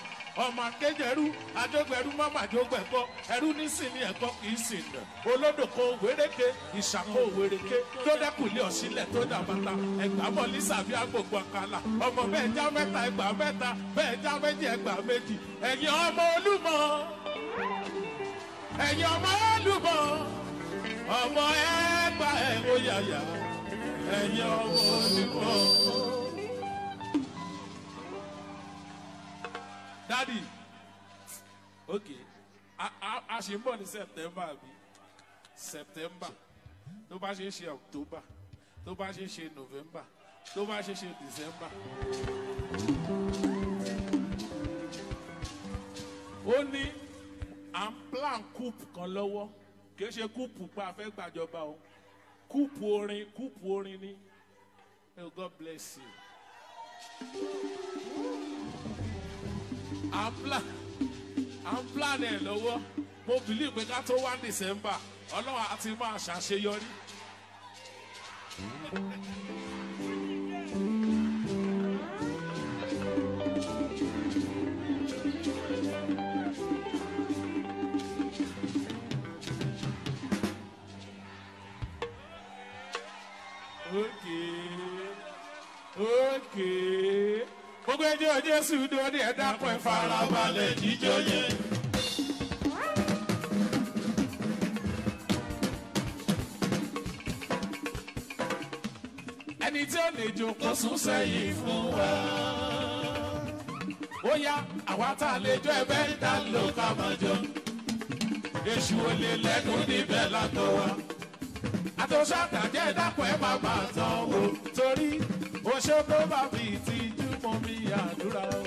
ọmọ akéjẹrú adógbẹrú mọ́mọ́ àdógbẹ̀kọ́ ẹrú nísìn ní ẹ̀kọ́ kì í sìn nà olódòkó wéréke ìṣàkó wéréke tó dẹ́kùnlé ọ̀sílẹ̀ tó dà bàtà ẹgbàá mọ̀ lísàbí agbègbè àkàlà ọmọ bẹ́ẹ̀ já mẹ́ta ẹgbàá mẹ́ta bẹ́ẹ̀ já méjì ẹgbàá méjì ẹ̀yin ọmọ olúmọ ẹ̀yin ọmọ olúmọ ọmọ ẹgbà ẹwọ yàyà ẹyẹ ọmọ onímọ. dadi ok. A ṣe ń bọ̀ ní september bí september. Tó bá ṣe ń ṣe october tó bá ṣe ń ṣe november tó bá ṣe ń ṣe december. ó ní à ń plan coup kan lọ́wọ́ kìí ṣe kúùpù pa afẹ́ gbàjọba o kúùpù orin kúùpù orin ni oh god bless you. ń plan ń plan ẹ̀ lọ́wọ́ mo believe pé ká tó wá december ọlọ́run àti máa ṣàṣeyọrí. Okay gbogbo ẹjọ jésù dórí ẹ dákun ẹ farabalẹ jíjọ yẹn. ẹni tí ó lè jókòó sún sẹ́yìn fún wa. ó yá àwa tá a lè jọ ẹbẹ́ dá ló ká máa jọ. èṣù olè lẹ́nu níbẹ̀ látọ̀ wa àtọ̀ṣàtà jẹ́ dákun ẹ̀ máa bá tán wò torí oṣó bá fi ìtìjú mọ mi àdúrà o.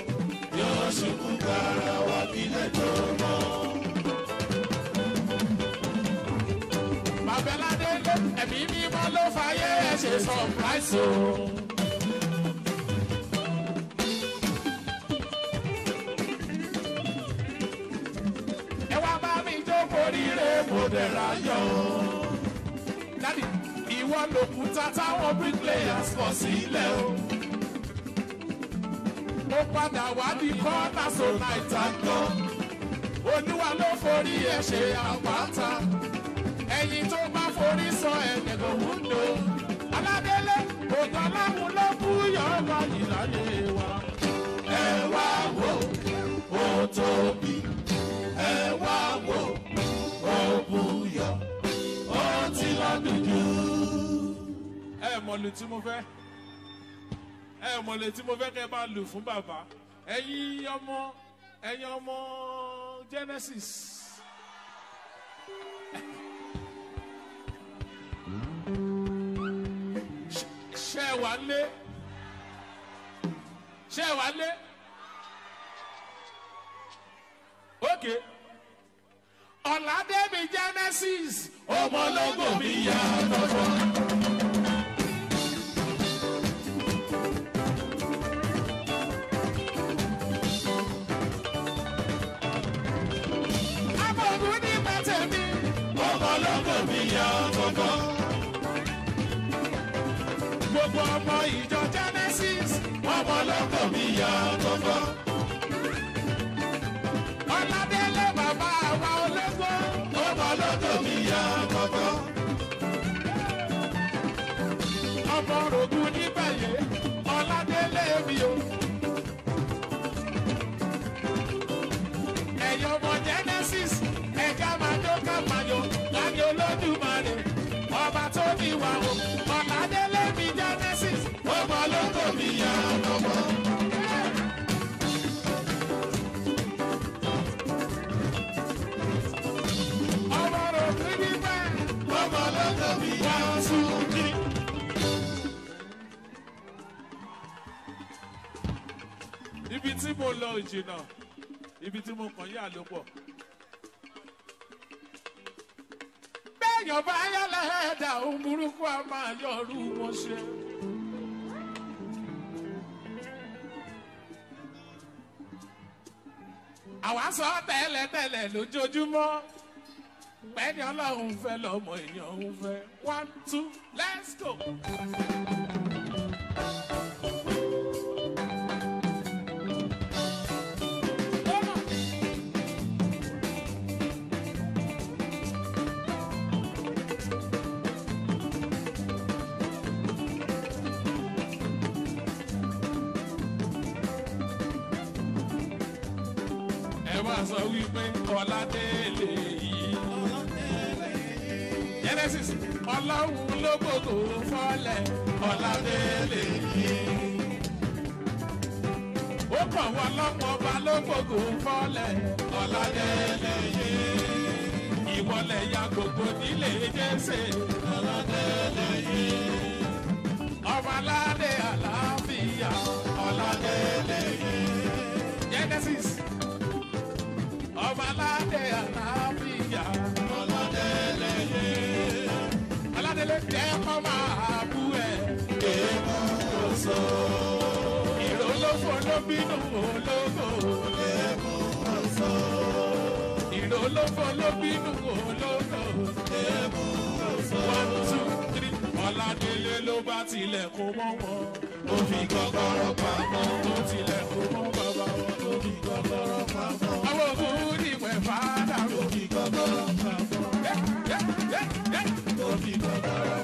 yóò ṣubú kára wa kílẹ̀ tó mọ́. Bàbẹ́ládé ẹ̀mí mímọ́ ló fàyè ẹ̀ ṣe sọ̀práìsì o. ẹ wá bá mi jókòó rírè mo dẹ̀ ráyọ̀ o dadi ìwọ lòkúta táwọn bricklayers kọ sílẹ̀ o. ó padà wá di kọ́ńtà sọ̀nà ìtàgọ́. olúwa ló forí ẹ̀ ṣe àpáta. ẹ̀yin tó bá forí sọ ẹ̀jẹ̀ kò wúndo. aládélé òjò láwùn ló kú yọ̀ọ́ báyìí láyé wa. ẹ wá wò tóbi ẹ wá wò ó lọ́dún jù. ẹ mọ̀ lù tí mo fẹ́. Ẹ mọ̀ lù tí mo fẹ́ kẹ́ bá lù fún bàbá. Ẹ̀yin ọmọ ẹ̀yin ọmọ genesis. ṣe ẹ wà lé? Ṣe ẹ wà lé? Ok ọ̀làdẹ́mi genesis ọmọlógo mi yà lọ́wọ́. Abọ̀gún ní pẹ̀tẹ̀mí. Ọmọlógo mi yà lọ́wọ́ gbogbo ọmọ ìjọ genesis ọmọlọ́kọ̀ mi yà gbọ́gbọ́. Mo lọ ìjìnà ibi tí mo kàn yà ló pọ̀. bẹ́ẹ̀yàn bá yálẹ̀ ẹ̀dá ohun a máa yọrù wọn ṣe. àwa sọ tẹ́lẹ̀tẹ́lẹ̀ lójoojúmọ́ pẹ́ẹ́ni ọlọ́run fẹ́ lọ́mọ èèyàn ń fẹ́ one two let's go. Sọ wípé ọ̀làdélé yìí. genesis ọlọ́run ló gbogbo fọ́lẹ̀ ọ̀làdélé yìí. ó kàn wọ́n lọ́pọ̀ ọba ló gbogbo fọ́lẹ̀ ọ̀làdélé yìí. ìwọlẹ̀ ya gbogbo nílé jẹ́sẹ̀ ọ̀làdélé yìí. ọba aládé àlàáfíà bínú ológo. èèmù oṣù. ìrólófò ló bínú ológo. èèmù oṣù. one two three. ọ̀làdélé ló bá tilẹ̀kùn mọ́ wọn. ó fi kọ́kọ́rọ́ pamọ́. ó tilẹ̀kùn mọ́ bàbá wọn. ó fi kọ́kọ́rọ́ pamọ́. àwọn ògùn níwẹ̀ fàdà. ó fi kọ́kọ́rọ́ pamọ́. ó fi kọ́kọ́rọ́.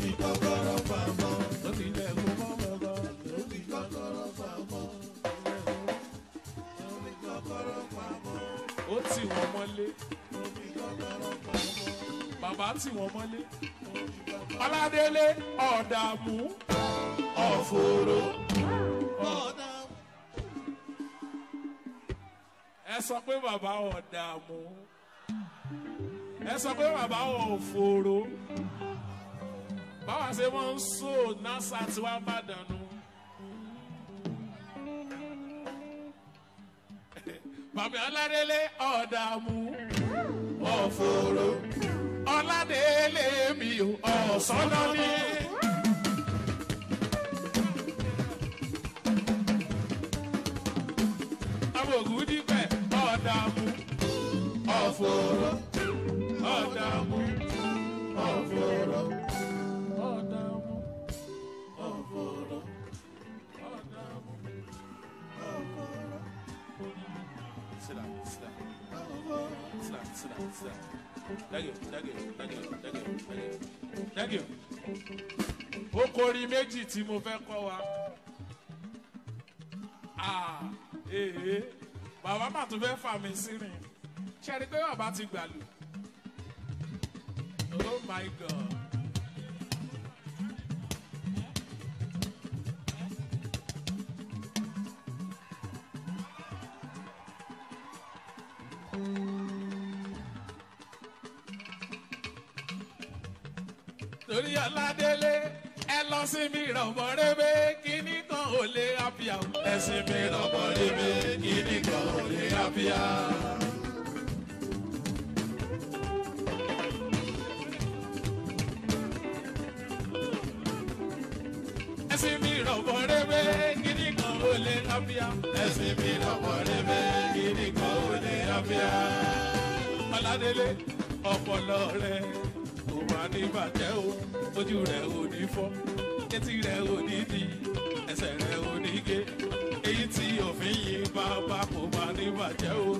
Fi kọ́kọ́rọ́ pamọ́. ó tilẹ̀kùn mọ́ bàbá ó fi kọ́kọ́rọ́ pamọ́. ó wọ́n mọ́lé. ó ọ̀dààmú ọ̀fọ̀rọ̀ ọ̀dààmú. ẹ sọ pé bàbá ọ̀dààmú ẹ sọ pé bàbá ọ̀fọ̀rọ̀ báwa ṣe máa ń so nasa tí wàá bá dànù. bàbá ọládélé ọ̀dààmú. Ọ̀fọ̀rọ̀. Ọládélé mi ò ọ̀sánná ní. abogun dípẹ́ ọ̀dààmú. Ọ̀fọ̀rọ̀. Ọ̀dààmú Sit down, sit down. Sit down, sit down, sit down. Thank you, thank you, thank you, thank you, thank you. Thank you. okòrí méjì tí mo fẹ́ kọ́ wa. Ah, ee bàbá mà tún fẹ́ fà mí sí rìn ṣe é rí i pé bàbá ti gbàlù. oh my god. Torí ọládélé ẹ lọ sí mi rọ̀bọ̀ rébé kíní kan ò lè àbíà ẹ sí mi rọ̀bọ̀ rébé kíní kan ò lè àbíà. ẹ sí mi rọ̀bọ̀ rébé kíní kan ò lè àbíà. ẹ sí mi rọ̀bọ̀ rébé kíní kan àbíà. ọládélé ọpọlọ rẹ kò wá ní bàjẹ́ o. Ojú rẹ̀ ò ní fọ́ etí rẹ̀ ò ní di ẹsẹ̀ rẹ̀ ò ní gé. Èyí tí òfin yìí bá bá kò wá ní bàjẹ́ o.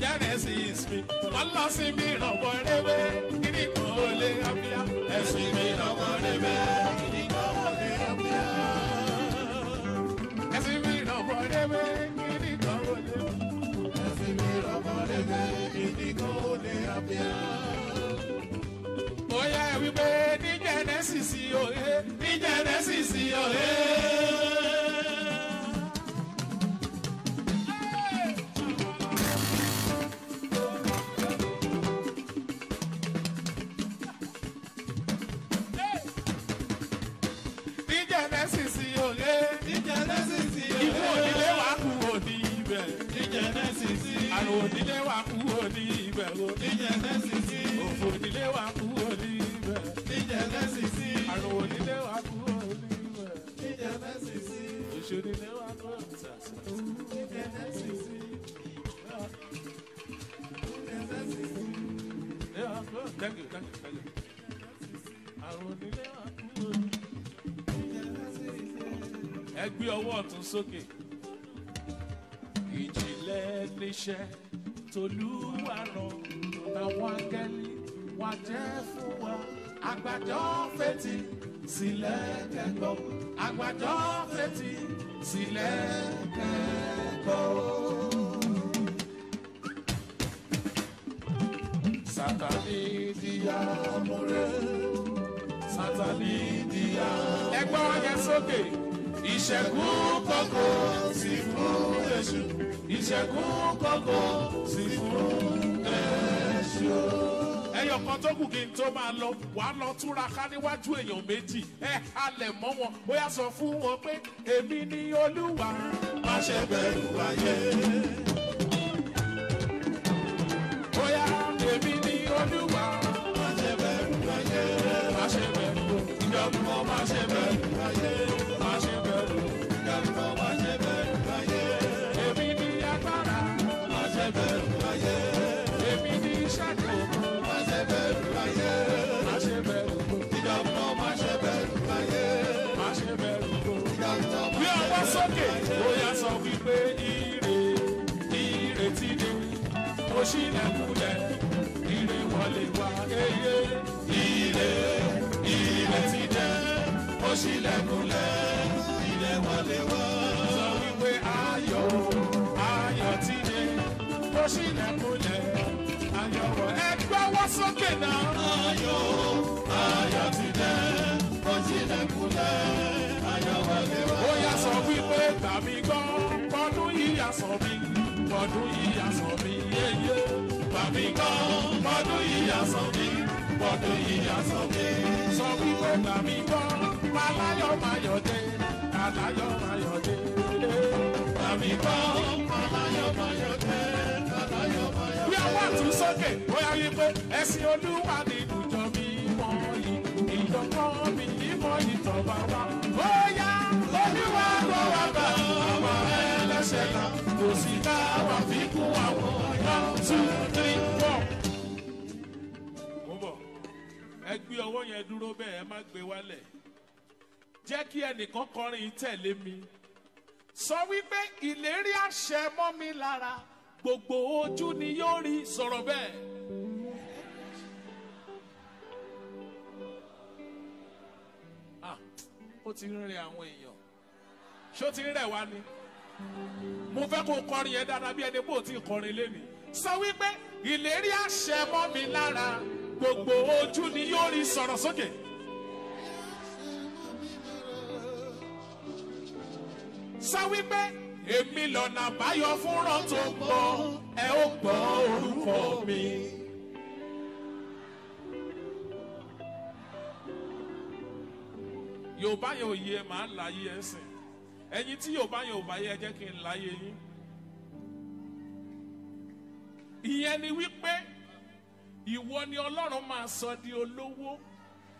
Genesis mi wọ́n lọ sí mi rọ̀bọ̀ rẹ́wẹ́ kíní kan ó lé abíyá ẹ̀sìn mi rọ̀bọ̀ rẹ́wẹ́ kíní kan ó lé abíyá ẹ̀sìn mi rọ̀bọ̀ rẹ́wẹ́ rọ̀bọ̀ rẹ́wẹ́ kíní kan ó lé abíyá bóyá ẹ wípé ní jẹ́nẹ́sìsì òye ní jẹ́nẹ́sìsì òye. jẹ́nẹ́sìsì òye ní jẹ́nẹ́sìsì òye. ikú onílé wa kú òní ibẹ̀ ní jẹ́nẹ́sìsì. àrùn òní ibẹ̀ o ní jẹ́nẹ́sìsì. òfò onílé wa kú òní ibẹ̀ ní jẹ́nẹ́sìsì. àrùn onílé wa kú òní ibẹ̀ ní jẹ́nẹ́sìsì. òṣò onílé wa kú òní sàṣà ní jẹ́nẹ́sìsì. Yeah, good. Thank you, thank you, thank you. Àrùn onílé wa kú òní ẹ gbé ọwọ́ ọ̀tún sókè. ìjìnlẹ̀ níṣẹ́ tolúwa ràn àwọn akẹ́lí wà jẹ́ fún wa. àgbàjọ fetí sílẹ̀ kẹ́kọ̀ọ́. fetí sílẹ̀ kẹ́kọ̀ọ́. sátani díya múre sátani díya. ẹgbẹ́ wọn yẹn sókè. ìṣẹ́gun kọ́kọ́ sí fún èṣù. Ìṣẹ́gun kọ́kọ́ sí fún èṣù. ẹyọ kan tó kù kí n tó máa lọ wàá lọ túraká níwájú èèyàn méjì ẹ halẹ̀ mọ́ wọn ó yà sọ fún wọn pé èmi ni olúwa má ṣe bẹ̀rù ayé. Bóyá èmi ni olúwa. Má ṣe bẹ̀rù ayé. Má ṣe bẹ̀rù. Ìjọba má ṣe bẹ̀rù ayé. Ó ṣílẹ̀kùnlẹ̀ ire wọlé wá eye ire ire ti dé ó ṣílẹ̀kùnlẹ̀ ire wọlé wá. sọ wípé ayọ̀ ayọ̀ ti dé ó ṣílẹ̀kùnlẹ̀ ayọ̀ wọ. ẹ gbọ́wọ́ sókè náà. ayọ̀ ayọ̀ ti dé ó ṣílẹ̀kùnlẹ̀ ayọ̀ wọlé wá. ó yà sọ wípé tàbí gbọ́ ọdún yìí yà sọ mí ọdún yìí àsọ mi yéyé. Bàbí kan ọdún yìí àsọ mi, ọdún yìí àsọ mi. Sọ wípé bàbí kan aláyọ̀ máyọ̀ dé, aláyọ̀ máyọ̀ dé. Bàbí kan aláyọ̀ máyọ̀ dé, aláyọ̀ máyọ̀ dé. Bí ọwọ́ tún sókè, bóyá wípé ẹ̀sìn olúwa ni ìdùjọ́ mi mọ̀ ìjọkọ́ mi mọ̀ ìtọ̀ba wa. Ọwọ́ yẹn dúró bẹ́ẹ̀ ẹ má gbé wálẹ̀. Jẹ́ kí ẹnìkan kọrin tẹ̀lé mi. Sọ wípé ìlérí àṣẹ mọ́ mi lára gbogbo ojú ni yóò rí sọ̀rọ̀ bẹ́ẹ̀. Ah, ó ti ń rẹ àwọn èèyàn. Ṣó ti ń rẹ̀ wá ni? Mo fẹ́ kó kọrin yẹn dáadáa bí ẹni pé tí kọrin lénìí sọ wípé ìlérí àṣẹ mọ́ mi lára gbogbo ojú ni yóò rí sọ̀rọ̀ sókè. sọ wípé èmi lọ́nà àbáyọ fúnra tó gbọ́ ẹ ó gbọ́ orúkọ mi. yorùbá yẹn ò yé màá láyé ẹ sìn tí yorùbá yẹn ò bá yẹ ẹ kí n láyé yín. ìyẹn ni wípé ìwọ ni ọlọ́run máa sọ di olówó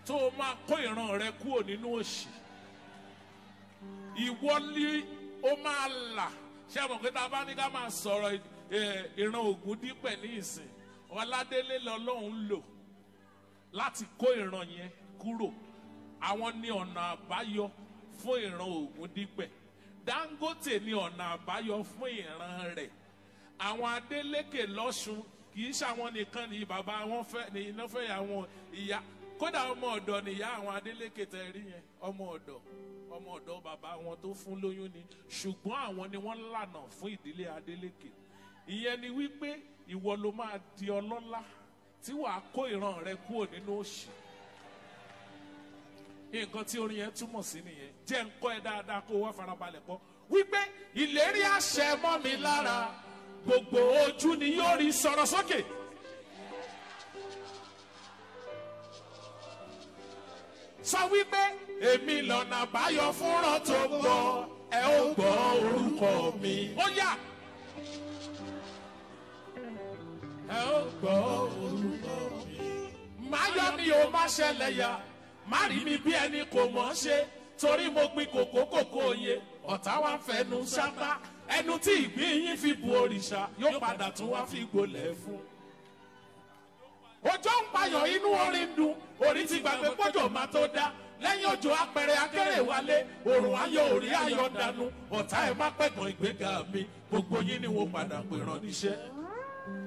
tó o máa kó ìran rẹ kúrò nínú òṣì. Ìwọ ni ó máa là. Ṣé àmọ̀ pé tá a bá ní ká máa sọ̀rọ̀ ìran ògùn dípẹ̀ ní ìsìn? Ọládélé lọ́lọ́run lò láti kó ìran yẹn kúrò. Àwọn ní ọ̀nà àbáyọ fún ìran ògùn dípẹ̀ dangote ní ọ̀nà àbáyọ fún ìran rẹ̀. Àwọn adélékè lọ́sùn kì í ṣàwọn nìkan ní bàbá wọn fẹ́ ní iná fẹ́ yà wọn ìyá kódà ọmọ ọ̀dọ̀ nìyá àwọn adélékè tẹ̀ rí yẹn ọmọ ọ̀dọ̀ ọmọ ọ̀dọ̀ bàbá wọn tó fún lóyún ni ṣùgbọ́n àwọn ni wọ́n lànà fún ìdílé adélékè ìyẹn ni wípé ìwọ ló máa di ọlọ́lá tí wàá kó ìran rẹ kúrò nínú òṣì. Nǹkan tí orin yẹn túmọ̀ sí nìyẹn. Jẹ́ ń kọ́ ẹ dáadáa kó wá farabalẹ̀ kọ́ wípé ìlérí àṣẹ mọ́ mi lára gbogbo ojú ni yóò rí sọ̀rọ̀ sókè. sọ wípé èmi lọ́nà àbáyọ fúnra tó gbọ́ ẹ ó gbọ́ orúkọ mi. ó yá. ẹ ó gbọ́ orúkọ mi. má yọ mi ò má ṣẹlẹ̀ yá má rí mi bí ẹni kò mọ̀ ṣe torí mo gbin kòkó kòkó yẹ ọ̀tá wa ń fẹnu ṣáká ẹnu tí ìgbín yín fi bu òrìṣà yóò padà tún wá fi gbolẹ̀ fún. òjò ń payọ̀ inú orin dùn orí ti gbàgbé pọ́jọ́ máa tó dá. Lẹ́yìn òjò apẹ̀rẹ̀ akéré wálé òrùn ayọ̀ orí ayọ̀ dànù. Ọ̀tá ẹ̀ má pẹ̀gàn ìgbéga mi gbogbo yín ni wọ́n padà pè rán níṣẹ́.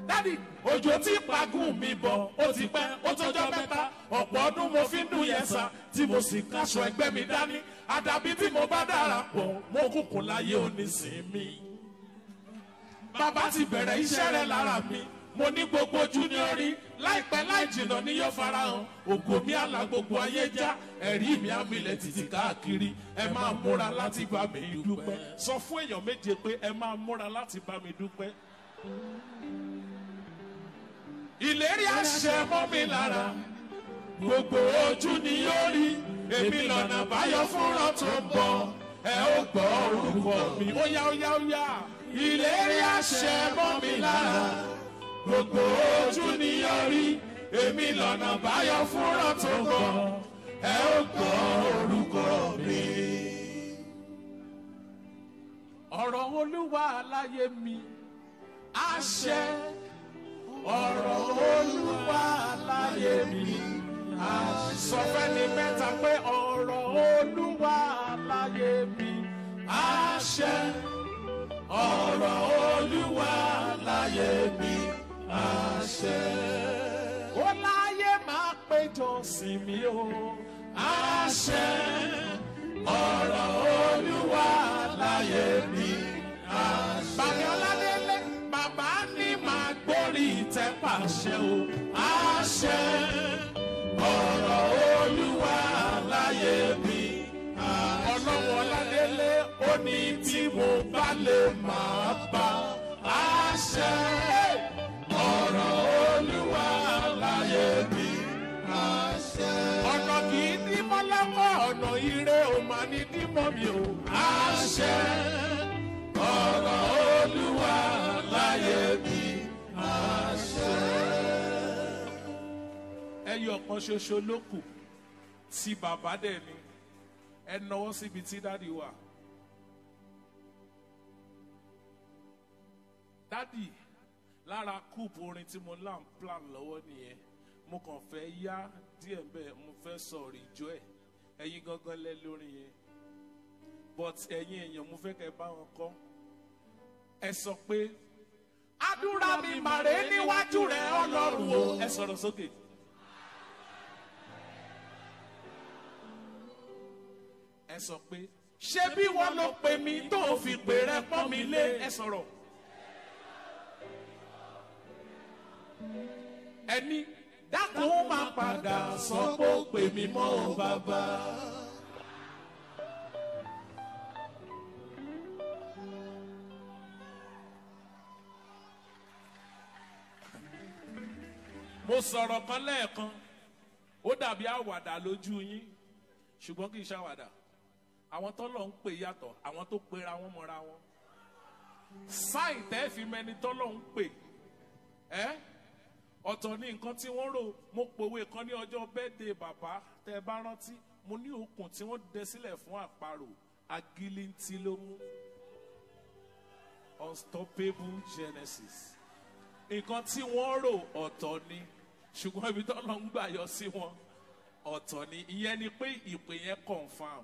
Dádì òjò tí pagún mi bọ̀ ó ti pẹ́ ó tọjọ́ mẹ́ta. Ọ̀pọ̀ ọdún mo fi ń dún yẹn sa tí mo sì kaṣọ ẹgbẹ́ mi dání àdàbí tí mo bá dára pọ̀ mo kúkú láyé onísìnmi. bàbá ti bẹ̀rẹ̀ iṣẹ́ rẹ̀ lára mi. Mo ní gbogbo ojú ní orí láìpẹ́ láì jìnnà ní yóò farahàn. Ògo mi àlà gbogbo ayé já. Ẹ̀rí mi àmìlẹ̀ títí káàkiri. Ẹ máa múra láti bá mi dúpẹ́. Sọ fún èèyàn méje pé ẹ máa múra láti bá mi dúpẹ́. Ìlérí àṣẹ mọ́ mi lára gbogbo ojú ni yóò rí. Èmi lọ́nà báyọ̀ fúnra tó ń bọ̀. Ẹ ó gbọ́ orúkọ mi. Ó yá ó yá ó yá. Ìlérí àṣẹ mọ́ mi lára. Gbogbo ojú ni yóò rí. Èmi lọ́nà báyọ̀ fúnra tó ń bọ̀. Ẹ ó gbọ́ orúkọ mi. ọ̀rọ̀ olúwa láyé mi. Àṣẹ. Ọ̀rọ̀ olúwa láyé mi. Sọ fẹ́ni mẹ́ta pé ọ̀rọ̀ olúwa láyé mi. àṣẹ ọ̀rọ̀ olúwa láyé mi. àṣẹ. ó láyé máa péjọ sí mi o. àṣẹ ọ̀rọ̀ olúwa láyé mi. àṣẹ. bàbá ọládélé bàbá ní máa gbórí ìtẹ́ o. àṣẹ ní tí mo bá lè máa bá. àṣẹ ọ̀rọ̀ olúwa láyé mi. àṣẹ. ọ̀nà kì í dímọ́ lọ́kọ̀ ọ̀nà ire ò máa ní dímọ́ mi o. àṣẹ ọ̀rọ̀ olúwa láyé mi àṣẹ. ẹyọ kan ṣoṣo ló kù tí bàbá dẹ̀ ni ẹ náwó síbi tí dádì wà. Dádì lára kúùpù orin tí mo lá ń plan lọ́wọ́ nìyẹn. Mo kàn fẹ́ yá díẹ̀ bẹ́ẹ̀ mo fẹ́ sọ̀rọ̀ ìjọ ẹ̀. Ẹ̀yin gangan lẹ́ lórí yẹn. But ẹ̀yin èèyàn mo fẹ́ kẹ́ bá wọn kọ́. Ẹ sọ pé àdúrà mi màrè níwájú rẹ ọlọ́run o. Ẹ sọ̀rọ̀ sókè. ẹ sọ pé ṣé bí wọn ló pe mi tó fi pè rẹ pọ́n mi lé? Ẹ sọ̀rọ̀. Ẹni dákun máa padà sọ pé ó pè mí mọ́ ò bàbá. mo sọ̀rọ̀ kan lẹ́ẹ̀kan ó dàbí àwàdà lójú yín ṣùgbọ́n kì í ṣàwàdà. Àwọn tọ́lọ̀ ń pè yàtọ̀ àwọn tó pera wọn mọ́ra wọn. Sáì tẹ́ mẹni tọ́lọ̀ ń pè ẹ́ ọ̀tọ̀ ní nǹkan tí wọ́n rò. Mo pòwe kan ní ọjọ́ bẹ́ẹ̀dẹ̀ bàbá tẹ́ ẹ bá rántí mo ní okùn tí wọ́n dẹ sílẹ̀ fún àparò. Agilintí ló mú unstoppable genesis. Nǹkan tí wọ́n rò ọ̀tọ̀ ni. Ṣùgbọ́n ibi tó lọ ń gbà yọ sí wọn ọ̀tọ̀ ni. Ìyẹn ni pé ìpè yẹn confam.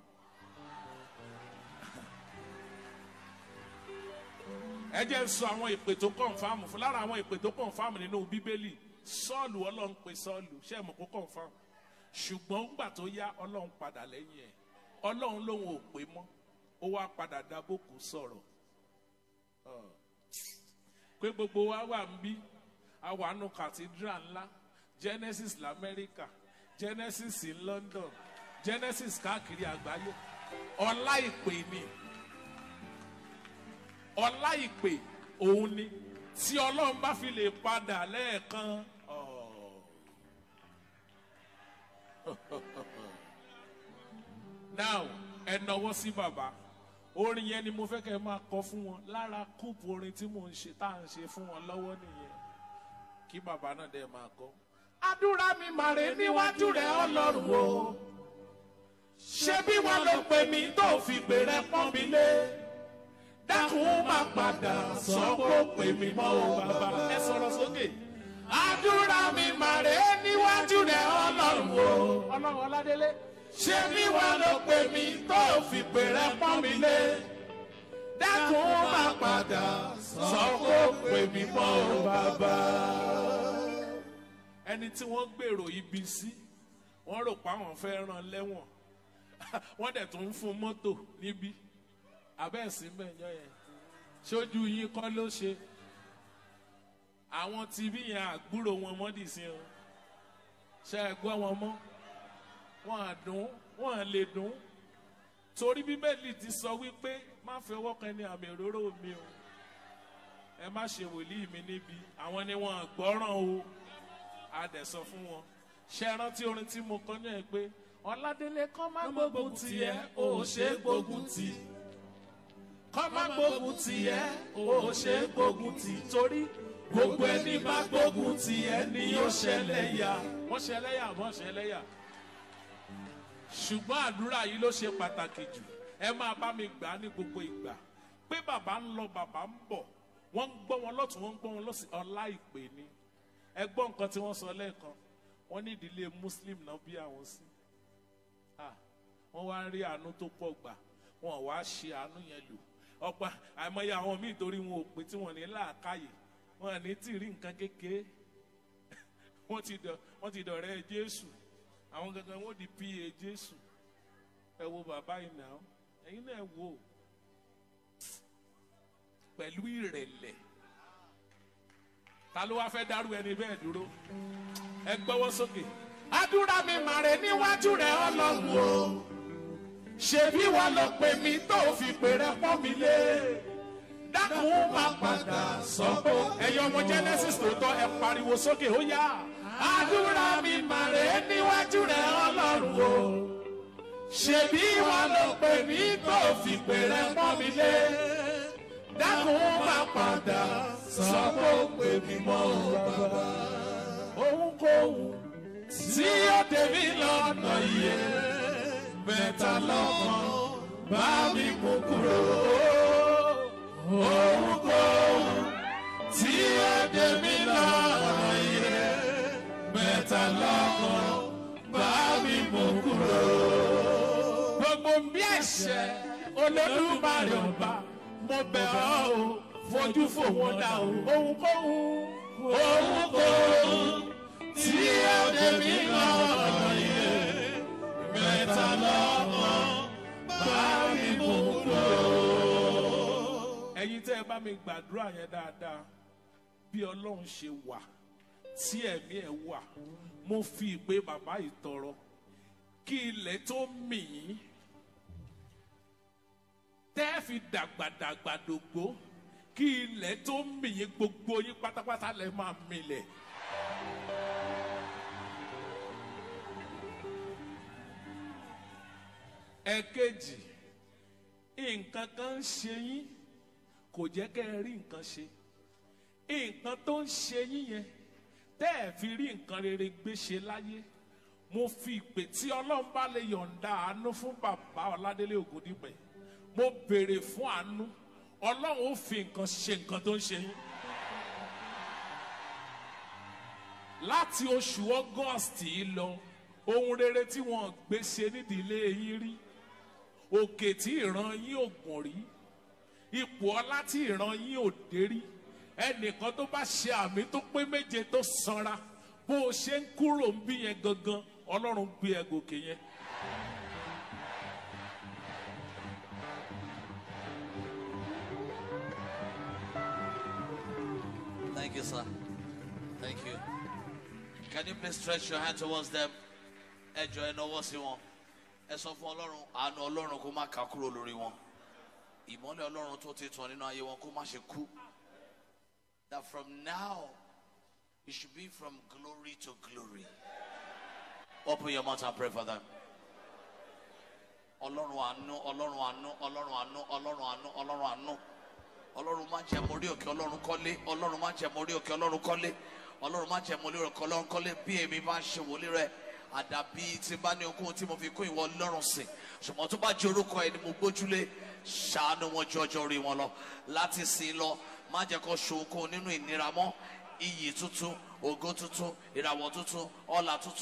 ẹ jẹ́ sọ àwọn ìpè tó confam fún lára àwọn ìpè tó confam nínú bíbélì sọ́ọ̀lù ọlọ́run pè sọ́ọ̀lù. Ṣé ẹ mọ̀ kó confam ṣùgbọ́n ńgbà tó yá ọlọ́run padà lẹ́yìn ẹ̀. Ọlọ́run lòun ò pè mọ́. Ó wá padà dábòkù sọ̀rọ̀. Pé gbogbo wa wà ń bí. Àwa cathedral ńlá. Genesis lamẹ́ríkà. Genesis in london. Genesis káàkiri àgbáyé. Ọlá ìpè ni. Ọlá ìpè òun ni. Tí ọlọ́run bá fi lè padà lẹ́ẹ̀kan now ẹ nọwọ́ sí bàbá. Orin yẹn ni mo fẹ́ kẹ́ máa kọ fún wọn. Lára kúùpù orin tí mò ń ṣe tá à ń ṣe fún wọn lọ́wọ́ nìyẹn. Kí bàbá náà dẹ̀ máa kọ. àdúrà mi màrè níwájú rẹ ọlọ́run o. Ṣé bí wọn ló pè mí tó fi rẹ pọ́n mi lé? Dákun má padà sọ pé ó pè mí mọ́ o bàbá. Ẹ sọ̀rọ̀ sókè. Àdúrà mi màrè níwájú rẹ ọlọ́run o. Ọlọ́run ọládélé. Ṣé wọn ló pè mí tó fi pè rẹ pọ́n mi lé? Dákun má padà sọ pé ó pè mí mọ́ o bàbá. ẹni tí wọ́n gbèrò ibi sí wọ́n rò pé àwọn fẹ́ ràn lẹ́wọ̀n. Wọ́n dẹ̀ tún ń fún mọ́tò níbí. Abẹ́ẹ̀sì mẹ́jọ yẹn ṣojú yín kọ́ ló ṣe àwọn tv yẹn àgbúrò wọn mọ́dì sí o. Ṣe é gbọ́ wọn mọ́? Wọn à dùn wọn à lè dùn. Torí bíbélì ti sọ wípé má fẹ́ wọ́kàn ní àmì òróró mi o. Ẹ má ṣe wòlíì mi níbi. Àwọn ni wọn gbọ́ràn o. A dẹ̀ sọ fún wọn. Ṣe é rántí orin tí mo kọ́ yẹn pé ọ̀làdélé kọ́ má gbógun tiẹ̀ o ò ṣe é gbógun tì. kọ́ má gbógun tiẹ̀ o ò ṣe é gbógun tì. Torí gbogbo ẹni bá gbógun tiẹ̀ ni yóò ṣẹlẹ̀ yà wọ́n ṣẹlẹ̀ yà wọ́n ṣẹlẹ̀ yà ṣùgbọ́n àdúrà yìí ló ṣe pàtàkì jù. Ẹ máa bá mi gbà á ní gbogbo ìgbà. Pé bàbá ń lọ bàbá ń bọ̀ wọ́n ń gbọ́ wọn lọ́tún wọ́n ń gbọ́ wọn lọ́sìn ọlá ìpè ni. Ẹ gbọ́ nǹkan tí wọ́n sọ lẹ́ẹ̀kan. Wọ́n ní ìdílé muslim náà bí àwọn sí. Wọ́n wá ń rí àánú tó pọ̀ gbà. Wọ́n wá ṣe àánú yẹn lò. Ọ̀pọ̀ àìmọye àwọn míì torí wọn ò pé tí wọ́n ní làákàyè wọ́n ní tí rí nǹkan kékeré. Wọ́n ti dọ̀rẹ́ jésù. Àwọn gangan wọn di pa jésù. Ẹ wo bàbá yìí náà. Ẹyin náà wò pẹ̀lú ìrẹ̀lẹ̀. Ta ló wá fẹ́ dárú ẹni bẹ́ẹ̀ dúró? Ẹ gbọ́wọ́ sókè. àdúrà mi màrè níwájú rẹ̀ ọlọ́run o. Ṣebí wọn ló pè mí tó fi pè rẹ mi lé dákun má padà sọ pé ẹ̀yin ọmọ genesis tó tọ́ ẹ pariwo sókè ó yá. Àdúrà mi màrè níwájú rẹ ọlọ́run o. Ṣebí wọn ló pè mí tó fi pè rẹ pọ́n mi lé. Dákun má padà sọ pé ó pè mí mọ́ o bàbá. Ohunkóhun tí ó tèmi lọ́nà yìí mẹ́ta lọ́kàn bá mi mú kúrò ohunkóhun tí tèmi lọ́nà yìí mẹ́ta lọ́kàn bá mi mú kúrò. gbogbo bí ẹ̀ṣẹ̀ olólùmarè ọba mo bẹ̀ ọ́ o fojú fò wọ́n dà o ohunkóhun ohunkóhun tí tèmi lọ́nà yìí mẹ́ta lọ́kàn bá gbàdúrà yẹn dáadáa bí ọlọ́run ṣe wà tí ẹ̀mí ẹ̀ wà mo fi ìpè bàbá yìí tọrọ kí ilẹ̀ tó mì yín tẹ́ fi dàgbàdàgbà dògbò kí ilẹ̀ tó mì yín gbogbo yín pátápátá lẹ máa milẹ̀. ẹ̀kejì nǹkan kan ń ṣe yín kò jẹ́ kẹ́ ẹ rí nǹkan ṣe. Nǹkan tó ń ṣe yín yẹn tẹ́ ẹ fi rí nǹkan rere gbé ṣe láyé. Mo fi ìpè tí ọlọ́run bá lè yọ̀ǹda àánú fún bàbá ọládélé ògúndípẹ̀ mo béèrè fún àánú. Ọlọ́run ó fi nǹkan ṣe nǹkan tó ń ṣe. Láti oṣù august yìí lọ ohun rere tí wọn gbé ṣe nídìílé yín rí. Òkè tí ìran yín ò rí ipò ọlá tí ìran yín ò dé rí ẹnìkan tó bá ṣe àmì tó pé méje tó sanra bó o ṣe ń kúrò ń bí yẹn gangan ọlọ́run gbé ẹ gòkè yẹn. Thank you, sir. Thank you. Can you please stretch your hand towards them? Ẹ jọ ẹ náwó sí wọn. Ẹ sọ fún Ọlọ́run, àánú Ọlọ́run kó má kà kúrò lórí wọn. Ìmọ́lẹ̀ Ọlọ́run tó ti tàn nínú ayé wọn kó má ṣe kú. That from now, it should be from glory to glory. Open your mouth and pray for them. Ọlọ́run àánú, Ọlọ́run àánú, Ọlọ́run àánú, Ọlọ́run àánú, Ọlọ́run àánú. Ọlọ́run má jẹ́ mórí òkè Ọlọ́run kọ́lé. Ọlọ́run má jẹ́ mórí òkè Ọlọ́run kọ́lé. Ọlọ́run má jẹ́ mórí òkè Ọlọ́run kọ́lé. Bí èmi bá ṣe wòlé rẹ̀, àdàbí tí bá ní okun tí mo fi kún ìwọ Ọlọ́run sìn. Ṣùgbọ́n tó bá jẹ́ orúkọ ẹni mo gbójúlé, ṣàánú wọn ju ọjọ́ orí wọn lọ. Láti sìn lọ, má jẹ́ kó ṣòkun nínú ìnira mọ́. Iyì tuntun, ògo tuntun, ìràwọ̀ tuntun, ọlà tuntun.